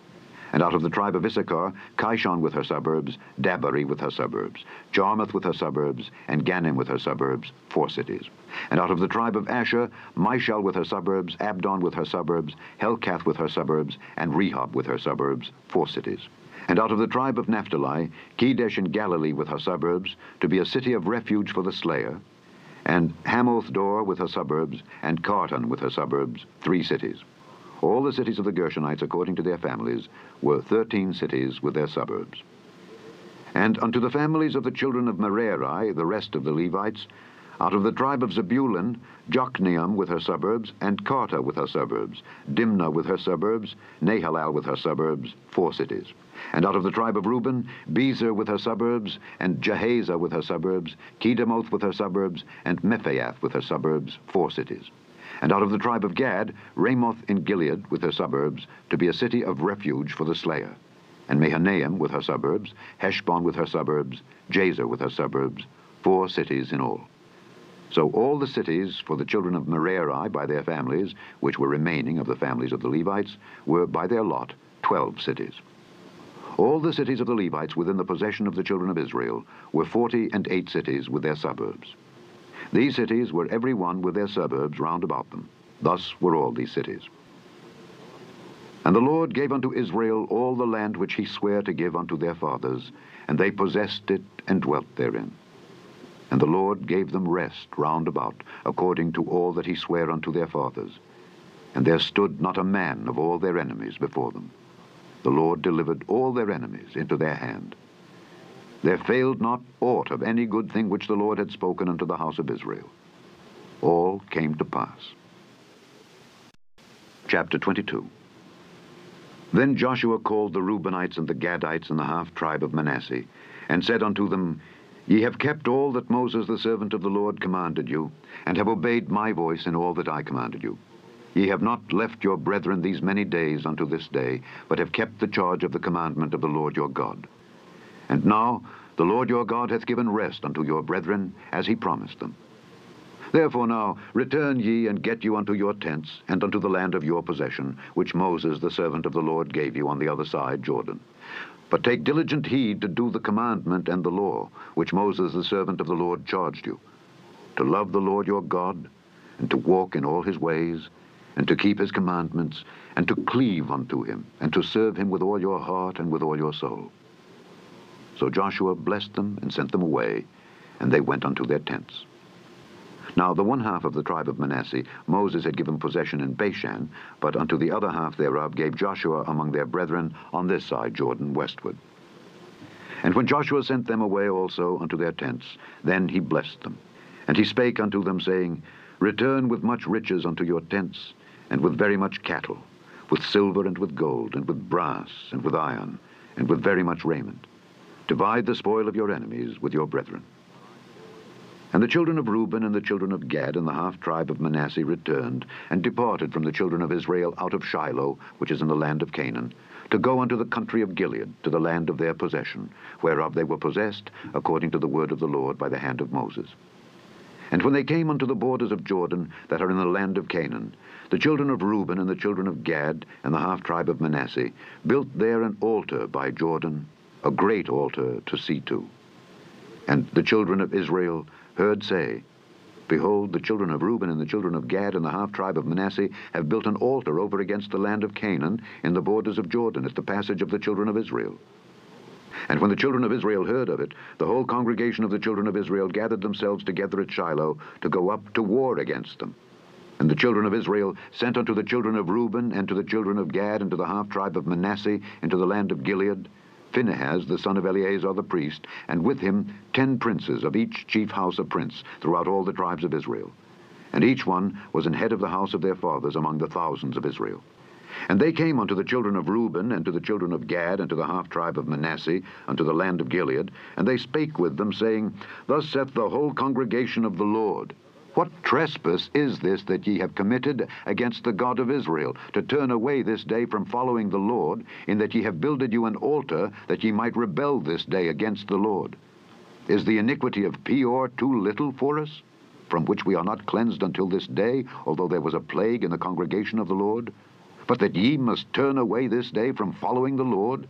And out of the tribe of Issachar, Kishon with her suburbs, Dabari with her suburbs, Jarmuth with her suburbs, and Ganim with her suburbs, four cities. And out of the tribe of Asher, Mishal with her suburbs, Abdon with her suburbs, Helkath with her suburbs, and Rehob with her suburbs, four cities. And out of the tribe of Naphtali, Kedesh in Galilee with her suburbs, to be a city of refuge for the slayer, and Hamoth Dor with her suburbs, and Kartan with her suburbs, three cities. All the cities of the Gershonites, according to their families, were thirteen cities with their suburbs. And unto the families of the children of Merari, the rest of the Levites, out of the tribe of Zebulun, Jokneam with her suburbs, and Karta with her suburbs, Dimnah with her suburbs, Nahalal with her suburbs, four cities. And out of the tribe of Reuben, Bezer with her suburbs, and Jahaziah with her suburbs, Kedemoth with her suburbs, and Mephaath with her suburbs, four cities. And out of the tribe of Gad, Ramoth in Gilead with her suburbs, to be a city of refuge for the slayer. And Mahanaim with her suburbs, Heshbon with her suburbs, Jazer with her suburbs, four cities in all. So all the cities for the children of Merari by their families, which were remaining of the families of the Levites, were by their lot twelve cities. All the cities of the Levites within the possession of the children of Israel were forty and eight cities with their suburbs. These cities were every one with their suburbs round about them. Thus were all these cities. And the Lord gave unto Israel all the land which he sware to give unto their fathers, and they possessed it and dwelt therein. And the Lord gave them rest round about, according to all that he sware unto their fathers. And there stood not a man of all their enemies before them. The Lord delivered all their enemies into their hand. There failed not aught of any good thing which the Lord had spoken unto the house of Israel. All came to pass. Chapter 22 Then Joshua called the Reubenites and the Gadites and the half tribe of Manasseh, and said unto them, Ye have kept all that Moses the servant of the Lord commanded you, and have obeyed my voice in all that I commanded you. Ye have not left your brethren these many days unto this day, but have kept the charge of the commandment of the Lord your God. And now the Lord your God hath given rest unto your brethren, as he promised them. Therefore now return ye and get you unto your tents, and unto the land of your possession, which Moses the servant of the Lord gave you on the other side Jordan. But take diligent heed to do the commandment and the law, which Moses the servant of the Lord charged you, to love the Lord your God, and to walk in all his ways, and to keep his commandments, and to cleave unto him, and to serve him with all your heart and with all your soul. So Joshua blessed them and sent them away, and they went unto their tents. Now the one half of the tribe of Manasseh Moses had given possession in Bashan, but unto the other half thereof gave Joshua among their brethren on this side Jordan westward. And when Joshua sent them away also unto their tents, then he blessed them. And he spake unto them, saying, Return with much riches unto your tents, and with very much cattle, with silver and with gold, and with brass, and with iron, and with very much raiment. Divide the spoil of your enemies with your brethren. And the children of Reuben and the children of Gad and the half tribe of Manasseh returned, and departed from the children of Israel out of Shiloh, which is in the land of Canaan, to go unto the country of Gilead, to the land of their possession, whereof they were possessed, according to the word of the Lord by the hand of Moses. And when they came unto the borders of Jordan, that are in the land of Canaan, the children of Reuben and the children of Gad and the half tribe of Manasseh built there an altar by Jordan, a great altar to see to. And the children of Israel heard say, Behold, the children of Reuben and the children of Gad and the half tribe of Manasseh have built an altar over against the land of Canaan in the borders of Jordan at the passage of the children of Israel. And when the children of Israel heard of it, the whole congregation of the children of Israel gathered themselves together at Shiloh to go up to war against them. And the children of Israel sent unto the children of Reuben and to the children of Gad and to the half tribe of Manasseh into the land of Gilead, Phinehas, the son of Eleazar the priest, and with him ten princes of each chief house a prince throughout all the tribes of Israel. And each one was an head of the house of their fathers among the thousands of Israel. And they came unto the children of Reuben, and to the children of Gad, and to the half tribe of Manasseh, unto the land of Gilead, and they spake with them, saying, Thus saith the whole congregation of the Lord, what trespass is this that ye have committed against the God of Israel, to turn away this day from following the Lord, in that ye have builded you an altar, that ye might rebel this day against the Lord? Is the iniquity of Peor too little for us, from which we are not cleansed until this day, although there was a plague in the congregation of the Lord? but that ye must turn away this day from following the Lord?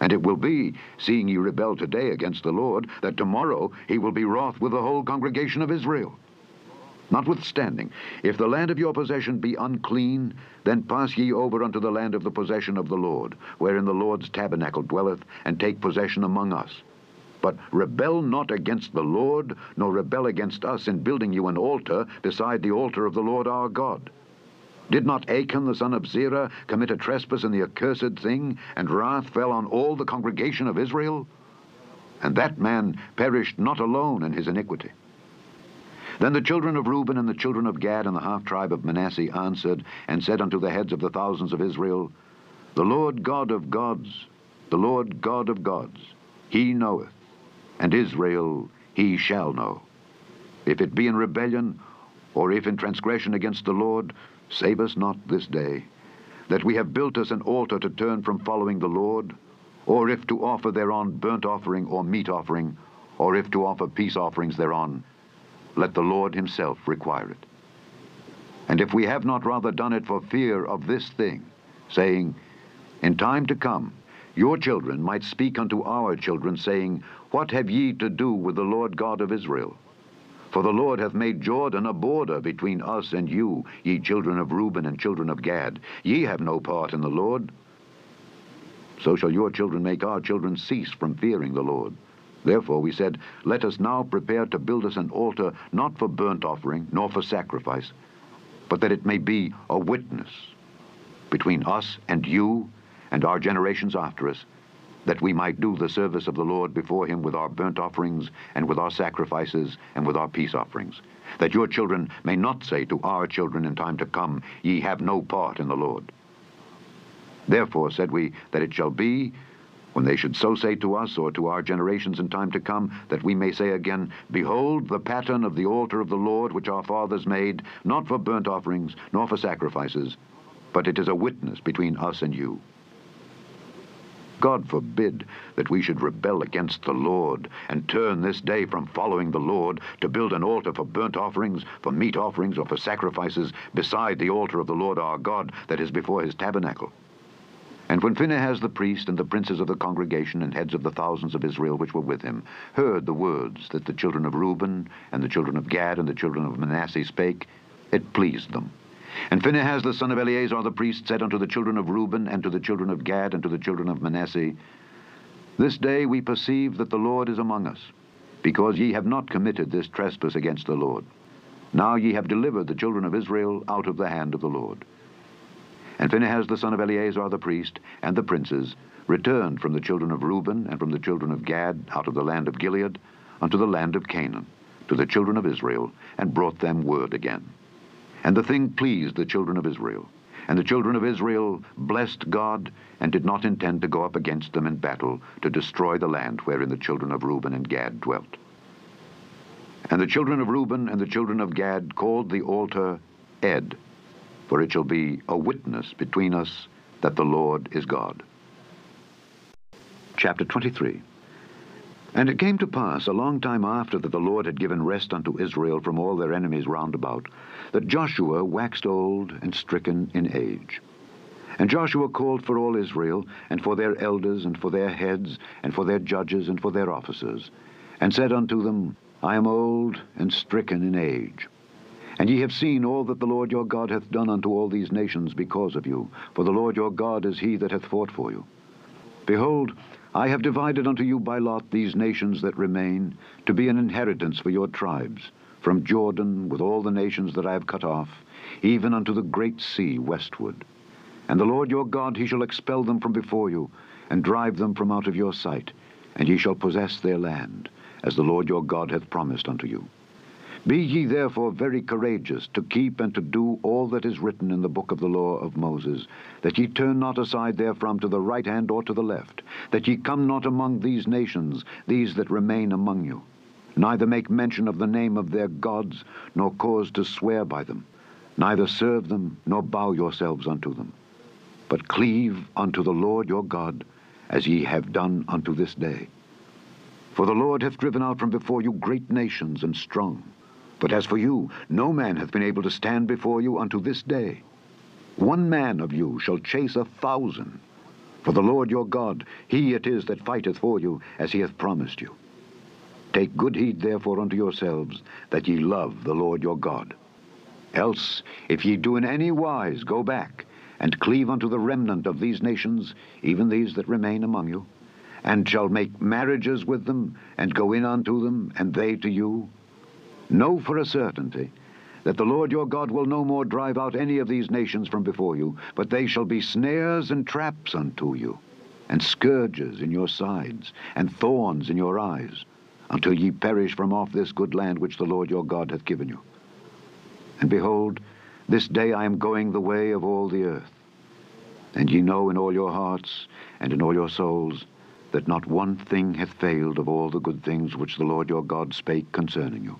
And it will be, seeing ye rebel today against the Lord, that tomorrow he will be wroth with the whole congregation of Israel. Notwithstanding, if the land of your possession be unclean, then pass ye over unto the land of the possession of the Lord, wherein the Lord's tabernacle dwelleth, and take possession among us. But rebel not against the Lord, nor rebel against us in building you an altar beside the altar of the Lord our God. Did not Achan the son of Zerah commit a trespass in the accursed thing, and wrath fell on all the congregation of Israel? And that man perished not alone in his iniquity. Then the children of Reuben and the children of Gad and the half tribe of Manasseh answered and said unto the heads of the thousands of Israel, The Lord God of gods, the Lord God of gods, he knoweth, and Israel he shall know. If it be in rebellion, or if in transgression against the Lord, Save us not this day, that we have built us an altar to turn from following the Lord, or if to offer thereon burnt offering or meat offering, or if to offer peace offerings thereon, let the Lord himself require it. And if we have not rather done it for fear of this thing, saying, In time to come, your children might speak unto our children, saying, What have ye to do with the Lord God of Israel? For the Lord hath made Jordan a border between us and you, ye children of Reuben and children of Gad. Ye have no part in the Lord. So shall your children make our children cease from fearing the Lord. Therefore we said, Let us now prepare to build us an altar, not for burnt offering, nor for sacrifice, but that it may be a witness between us and you and our generations after us, that we might do the service of the Lord before him with our burnt offerings, and with our sacrifices, and with our peace offerings, that your children may not say to our children in time to come, Ye have no part in the Lord. Therefore said we, that it shall be, when they should so say to us, or to our generations in time to come, that we may say again, Behold the pattern of the altar of the Lord, which our fathers made, not for burnt offerings, nor for sacrifices, but it is a witness between us and you. God forbid that we should rebel against the Lord and turn this day from following the Lord to build an altar for burnt offerings, for meat offerings, or for sacrifices beside the altar of the Lord our God that is before his tabernacle. And when Phinehas the priest and the princes of the congregation and heads of the thousands of Israel which were with him heard the words that the children of Reuben and the children of Gad and the children of Manasseh spake, it pleased them. And Phinehas the son of Eleazar the priest said unto the children of Reuben, and to the children of Gad, and to the children of Manasseh, This day we perceive that the Lord is among us, because ye have not committed this trespass against the Lord. Now ye have delivered the children of Israel out of the hand of the Lord. And Phinehas the son of Eleazar the priest, and the princes, returned from the children of Reuben and from the children of Gad out of the land of Gilead unto the land of Canaan, to the children of Israel, and brought them word again. And the thing pleased the children of Israel. And the children of Israel blessed God, and did not intend to go up against them in battle, to destroy the land wherein the children of Reuben and Gad dwelt. And the children of Reuben and the children of Gad called the altar Ed, for it shall be a witness between us that the Lord is God. Chapter 23 And it came to pass, a long time after that the Lord had given rest unto Israel from all their enemies round about, that Joshua waxed old and stricken in age. And Joshua called for all Israel, and for their elders, and for their heads, and for their judges, and for their officers, and said unto them, I am old and stricken in age. And ye have seen all that the Lord your God hath done unto all these nations because of you, for the Lord your God is he that hath fought for you. Behold, I have divided unto you by lot these nations that remain, to be an inheritance for your tribes, from Jordan with all the nations that I have cut off, even unto the great sea westward. And the Lord your God, he shall expel them from before you, and drive them from out of your sight, and ye shall possess their land, as the Lord your God hath promised unto you. Be ye therefore very courageous to keep and to do all that is written in the book of the law of Moses, that ye turn not aside therefrom to the right hand or to the left, that ye come not among these nations, these that remain among you neither make mention of the name of their gods, nor cause to swear by them, neither serve them, nor bow yourselves unto them, but cleave unto the Lord your God, as ye have done unto this day. For the Lord hath driven out from before you great nations and strong. But as for you, no man hath been able to stand before you unto this day. One man of you shall chase a thousand. For the Lord your God, he it is that fighteth for you, as he hath promised you. Take good heed therefore unto yourselves, that ye love the Lord your God. Else, if ye do in any wise go back, and cleave unto the remnant of these nations, even these that remain among you, and shall make marriages with them, and go in unto them, and they to you, know for a certainty that the Lord your God will no more drive out any of these nations from before you, but they shall be snares and traps unto you, and scourges in your sides, and thorns in your eyes, until ye perish from off this good land which the Lord your God hath given you. And behold, this day I am going the way of all the earth. And ye know in all your hearts and in all your souls that not one thing hath failed of all the good things which the Lord your God spake concerning you.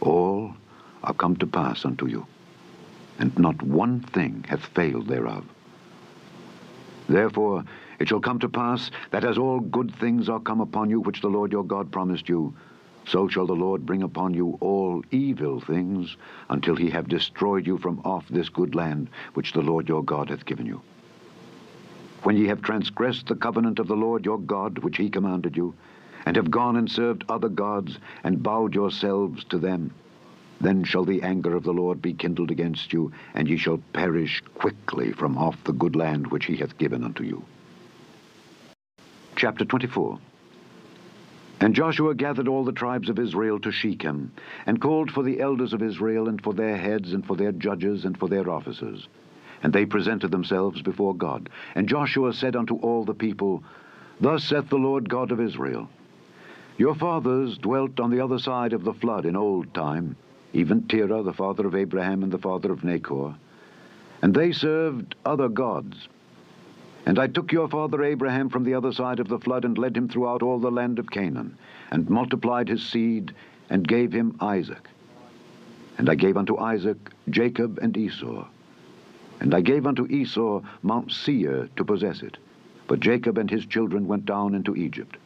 All are come to pass unto you, and not one thing hath failed thereof. Therefore it shall come to pass that as all good things are come upon you which the Lord your God promised you, so shall the Lord bring upon you all evil things until he have destroyed you from off this good land which the Lord your God hath given you. When ye have transgressed the covenant of the Lord your God which he commanded you, and have gone and served other gods, and bowed yourselves to them, then shall the anger of the Lord be kindled against you, and ye shall perish quickly from off the good land which he hath given unto you. Chapter 24 And Joshua gathered all the tribes of Israel to Shechem, and called for the elders of Israel, and for their heads, and for their judges, and for their officers. And they presented themselves before God. And Joshua said unto all the people, Thus saith the Lord God of Israel, Your fathers dwelt on the other side of the flood in old time, even Terah, the father of Abraham and the father of Nachor. And they served other gods. And I took your father Abraham from the other side of the flood, and led him throughout all the land of Canaan, and multiplied his seed, and gave him Isaac. And I gave unto Isaac Jacob and Esau. And I gave unto Esau Mount Seir to possess it. But Jacob and his children went down into Egypt.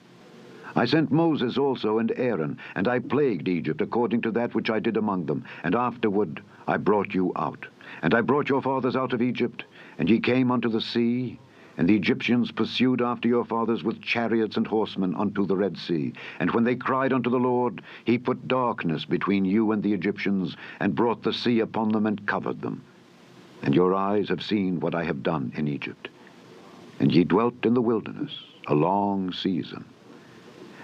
I sent Moses also and Aaron, and I plagued Egypt according to that which I did among them. And afterward I brought you out. And I brought your fathers out of Egypt, and ye came unto the sea, and the Egyptians pursued after your fathers with chariots and horsemen unto the Red Sea. And when they cried unto the Lord, he put darkness between you and the Egyptians, and brought the sea upon them and covered them. And your eyes have seen what I have done in Egypt. And ye dwelt in the wilderness a long season.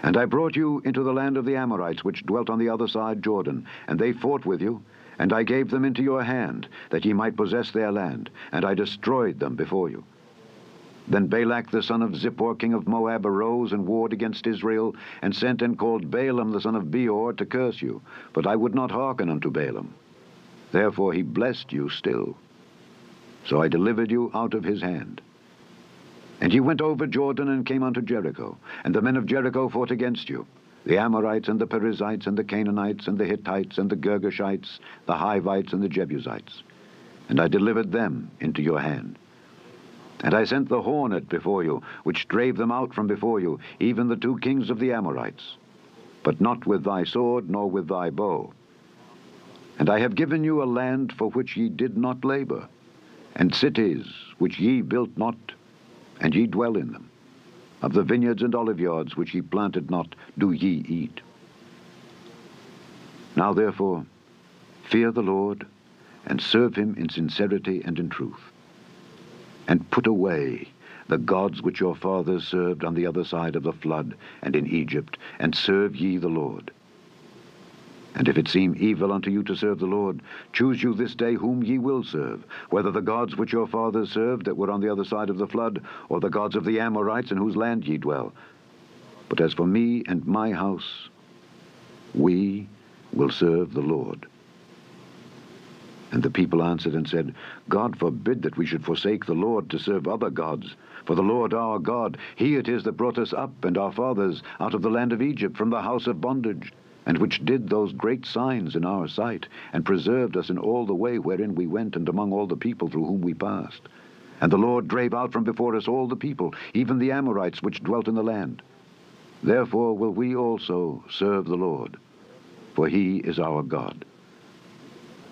And I brought you into the land of the Amorites, which dwelt on the other side Jordan, and they fought with you, and I gave them into your hand, that ye might possess their land, and I destroyed them before you. Then Balak the son of Zippor, king of Moab, arose and warred against Israel, and sent and called Balaam the son of Beor to curse you. But I would not hearken unto Balaam. Therefore he blessed you still. So I delivered you out of his hand. And ye went over Jordan and came unto Jericho, and the men of Jericho fought against you, the Amorites and the Perizzites and the Canaanites and the Hittites and the Girgashites, the Hivites and the Jebusites. And I delivered them into your hand. And I sent the hornet before you, which drave them out from before you, even the two kings of the Amorites, but not with thy sword nor with thy bow. And I have given you a land for which ye did not labor, and cities which ye built not, and ye dwell in them. Of the vineyards and oliveyards which ye planted not, do ye eat. Now therefore, fear the Lord, and serve him in sincerity and in truth. And put away the gods which your fathers served on the other side of the flood and in Egypt, and serve ye the Lord. And if it seem evil unto you to serve the Lord, choose you this day whom ye will serve, whether the gods which your fathers served that were on the other side of the flood, or the gods of the Amorites in whose land ye dwell. But as for me and my house, we will serve the Lord. And the people answered and said, God forbid that we should forsake the Lord to serve other gods. For the Lord our God, he it is that brought us up and our fathers out of the land of Egypt from the house of bondage and which did those great signs in our sight, and preserved us in all the way wherein we went, and among all the people through whom we passed. And the Lord drave out from before us all the people, even the Amorites which dwelt in the land. Therefore will we also serve the Lord, for he is our God.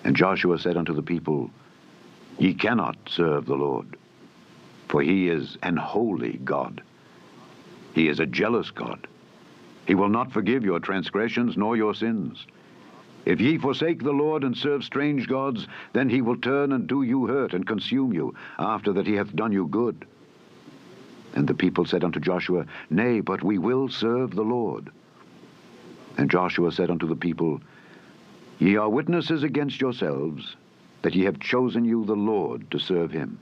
And Joshua said unto the people, Ye cannot serve the Lord, for he is an holy God. He is a jealous God. He will not forgive your transgressions nor your sins. If ye forsake the Lord and serve strange gods, then he will turn and do you hurt and consume you, after that he hath done you good. And the people said unto Joshua, Nay, but we will serve the Lord. And Joshua said unto the people, Ye are witnesses against yourselves, that ye have chosen you the Lord to serve him.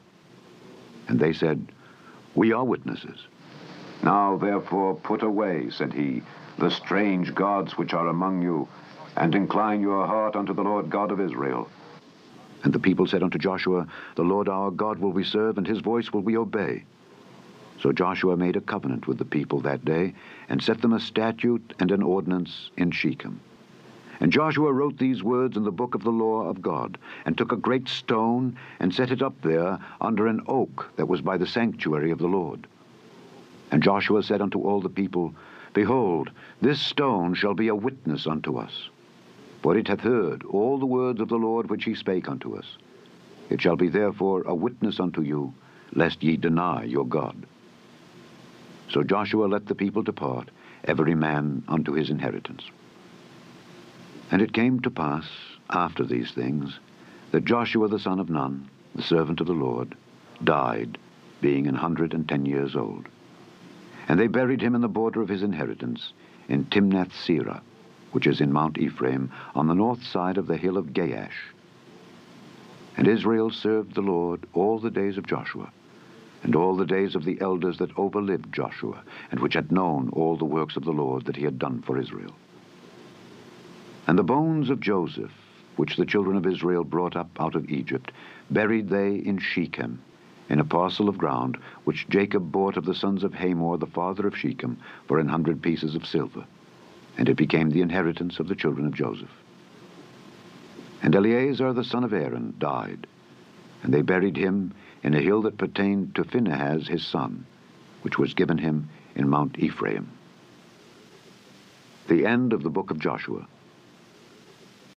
And they said, We are witnesses. Now therefore put away, said he, the strange gods which are among you, and incline your heart unto the Lord God of Israel. And the people said unto Joshua, The Lord our God will we serve, and his voice will we obey. So Joshua made a covenant with the people that day, and set them a statute and an ordinance in Shechem. And Joshua wrote these words in the book of the law of God, and took a great stone, and set it up there under an oak that was by the sanctuary of the Lord. And Joshua said unto all the people, Behold, this stone shall be a witness unto us. For it hath heard all the words of the Lord which he spake unto us. It shall be therefore a witness unto you, lest ye deny your God. So Joshua let the people depart, every man unto his inheritance. And it came to pass, after these things, that Joshua the son of Nun, the servant of the Lord, died, being an hundred and ten years old. And they buried him in the border of his inheritance, in Timnath Serah, which is in Mount Ephraim, on the north side of the hill of Gaash. And Israel served the Lord all the days of Joshua, and all the days of the elders that overlived Joshua, and which had known all the works of the Lord that he had done for Israel. And the bones of Joseph, which the children of Israel brought up out of Egypt, buried they in Shechem, in a parcel of ground which Jacob bought of the sons of Hamor, the father of Shechem, for an hundred pieces of silver and it became the inheritance of the children of Joseph. And Eleazar the son of Aaron died, and they buried him in a hill that pertained to Phinehas his son, which was given him in Mount Ephraim. The end of the book of Joshua.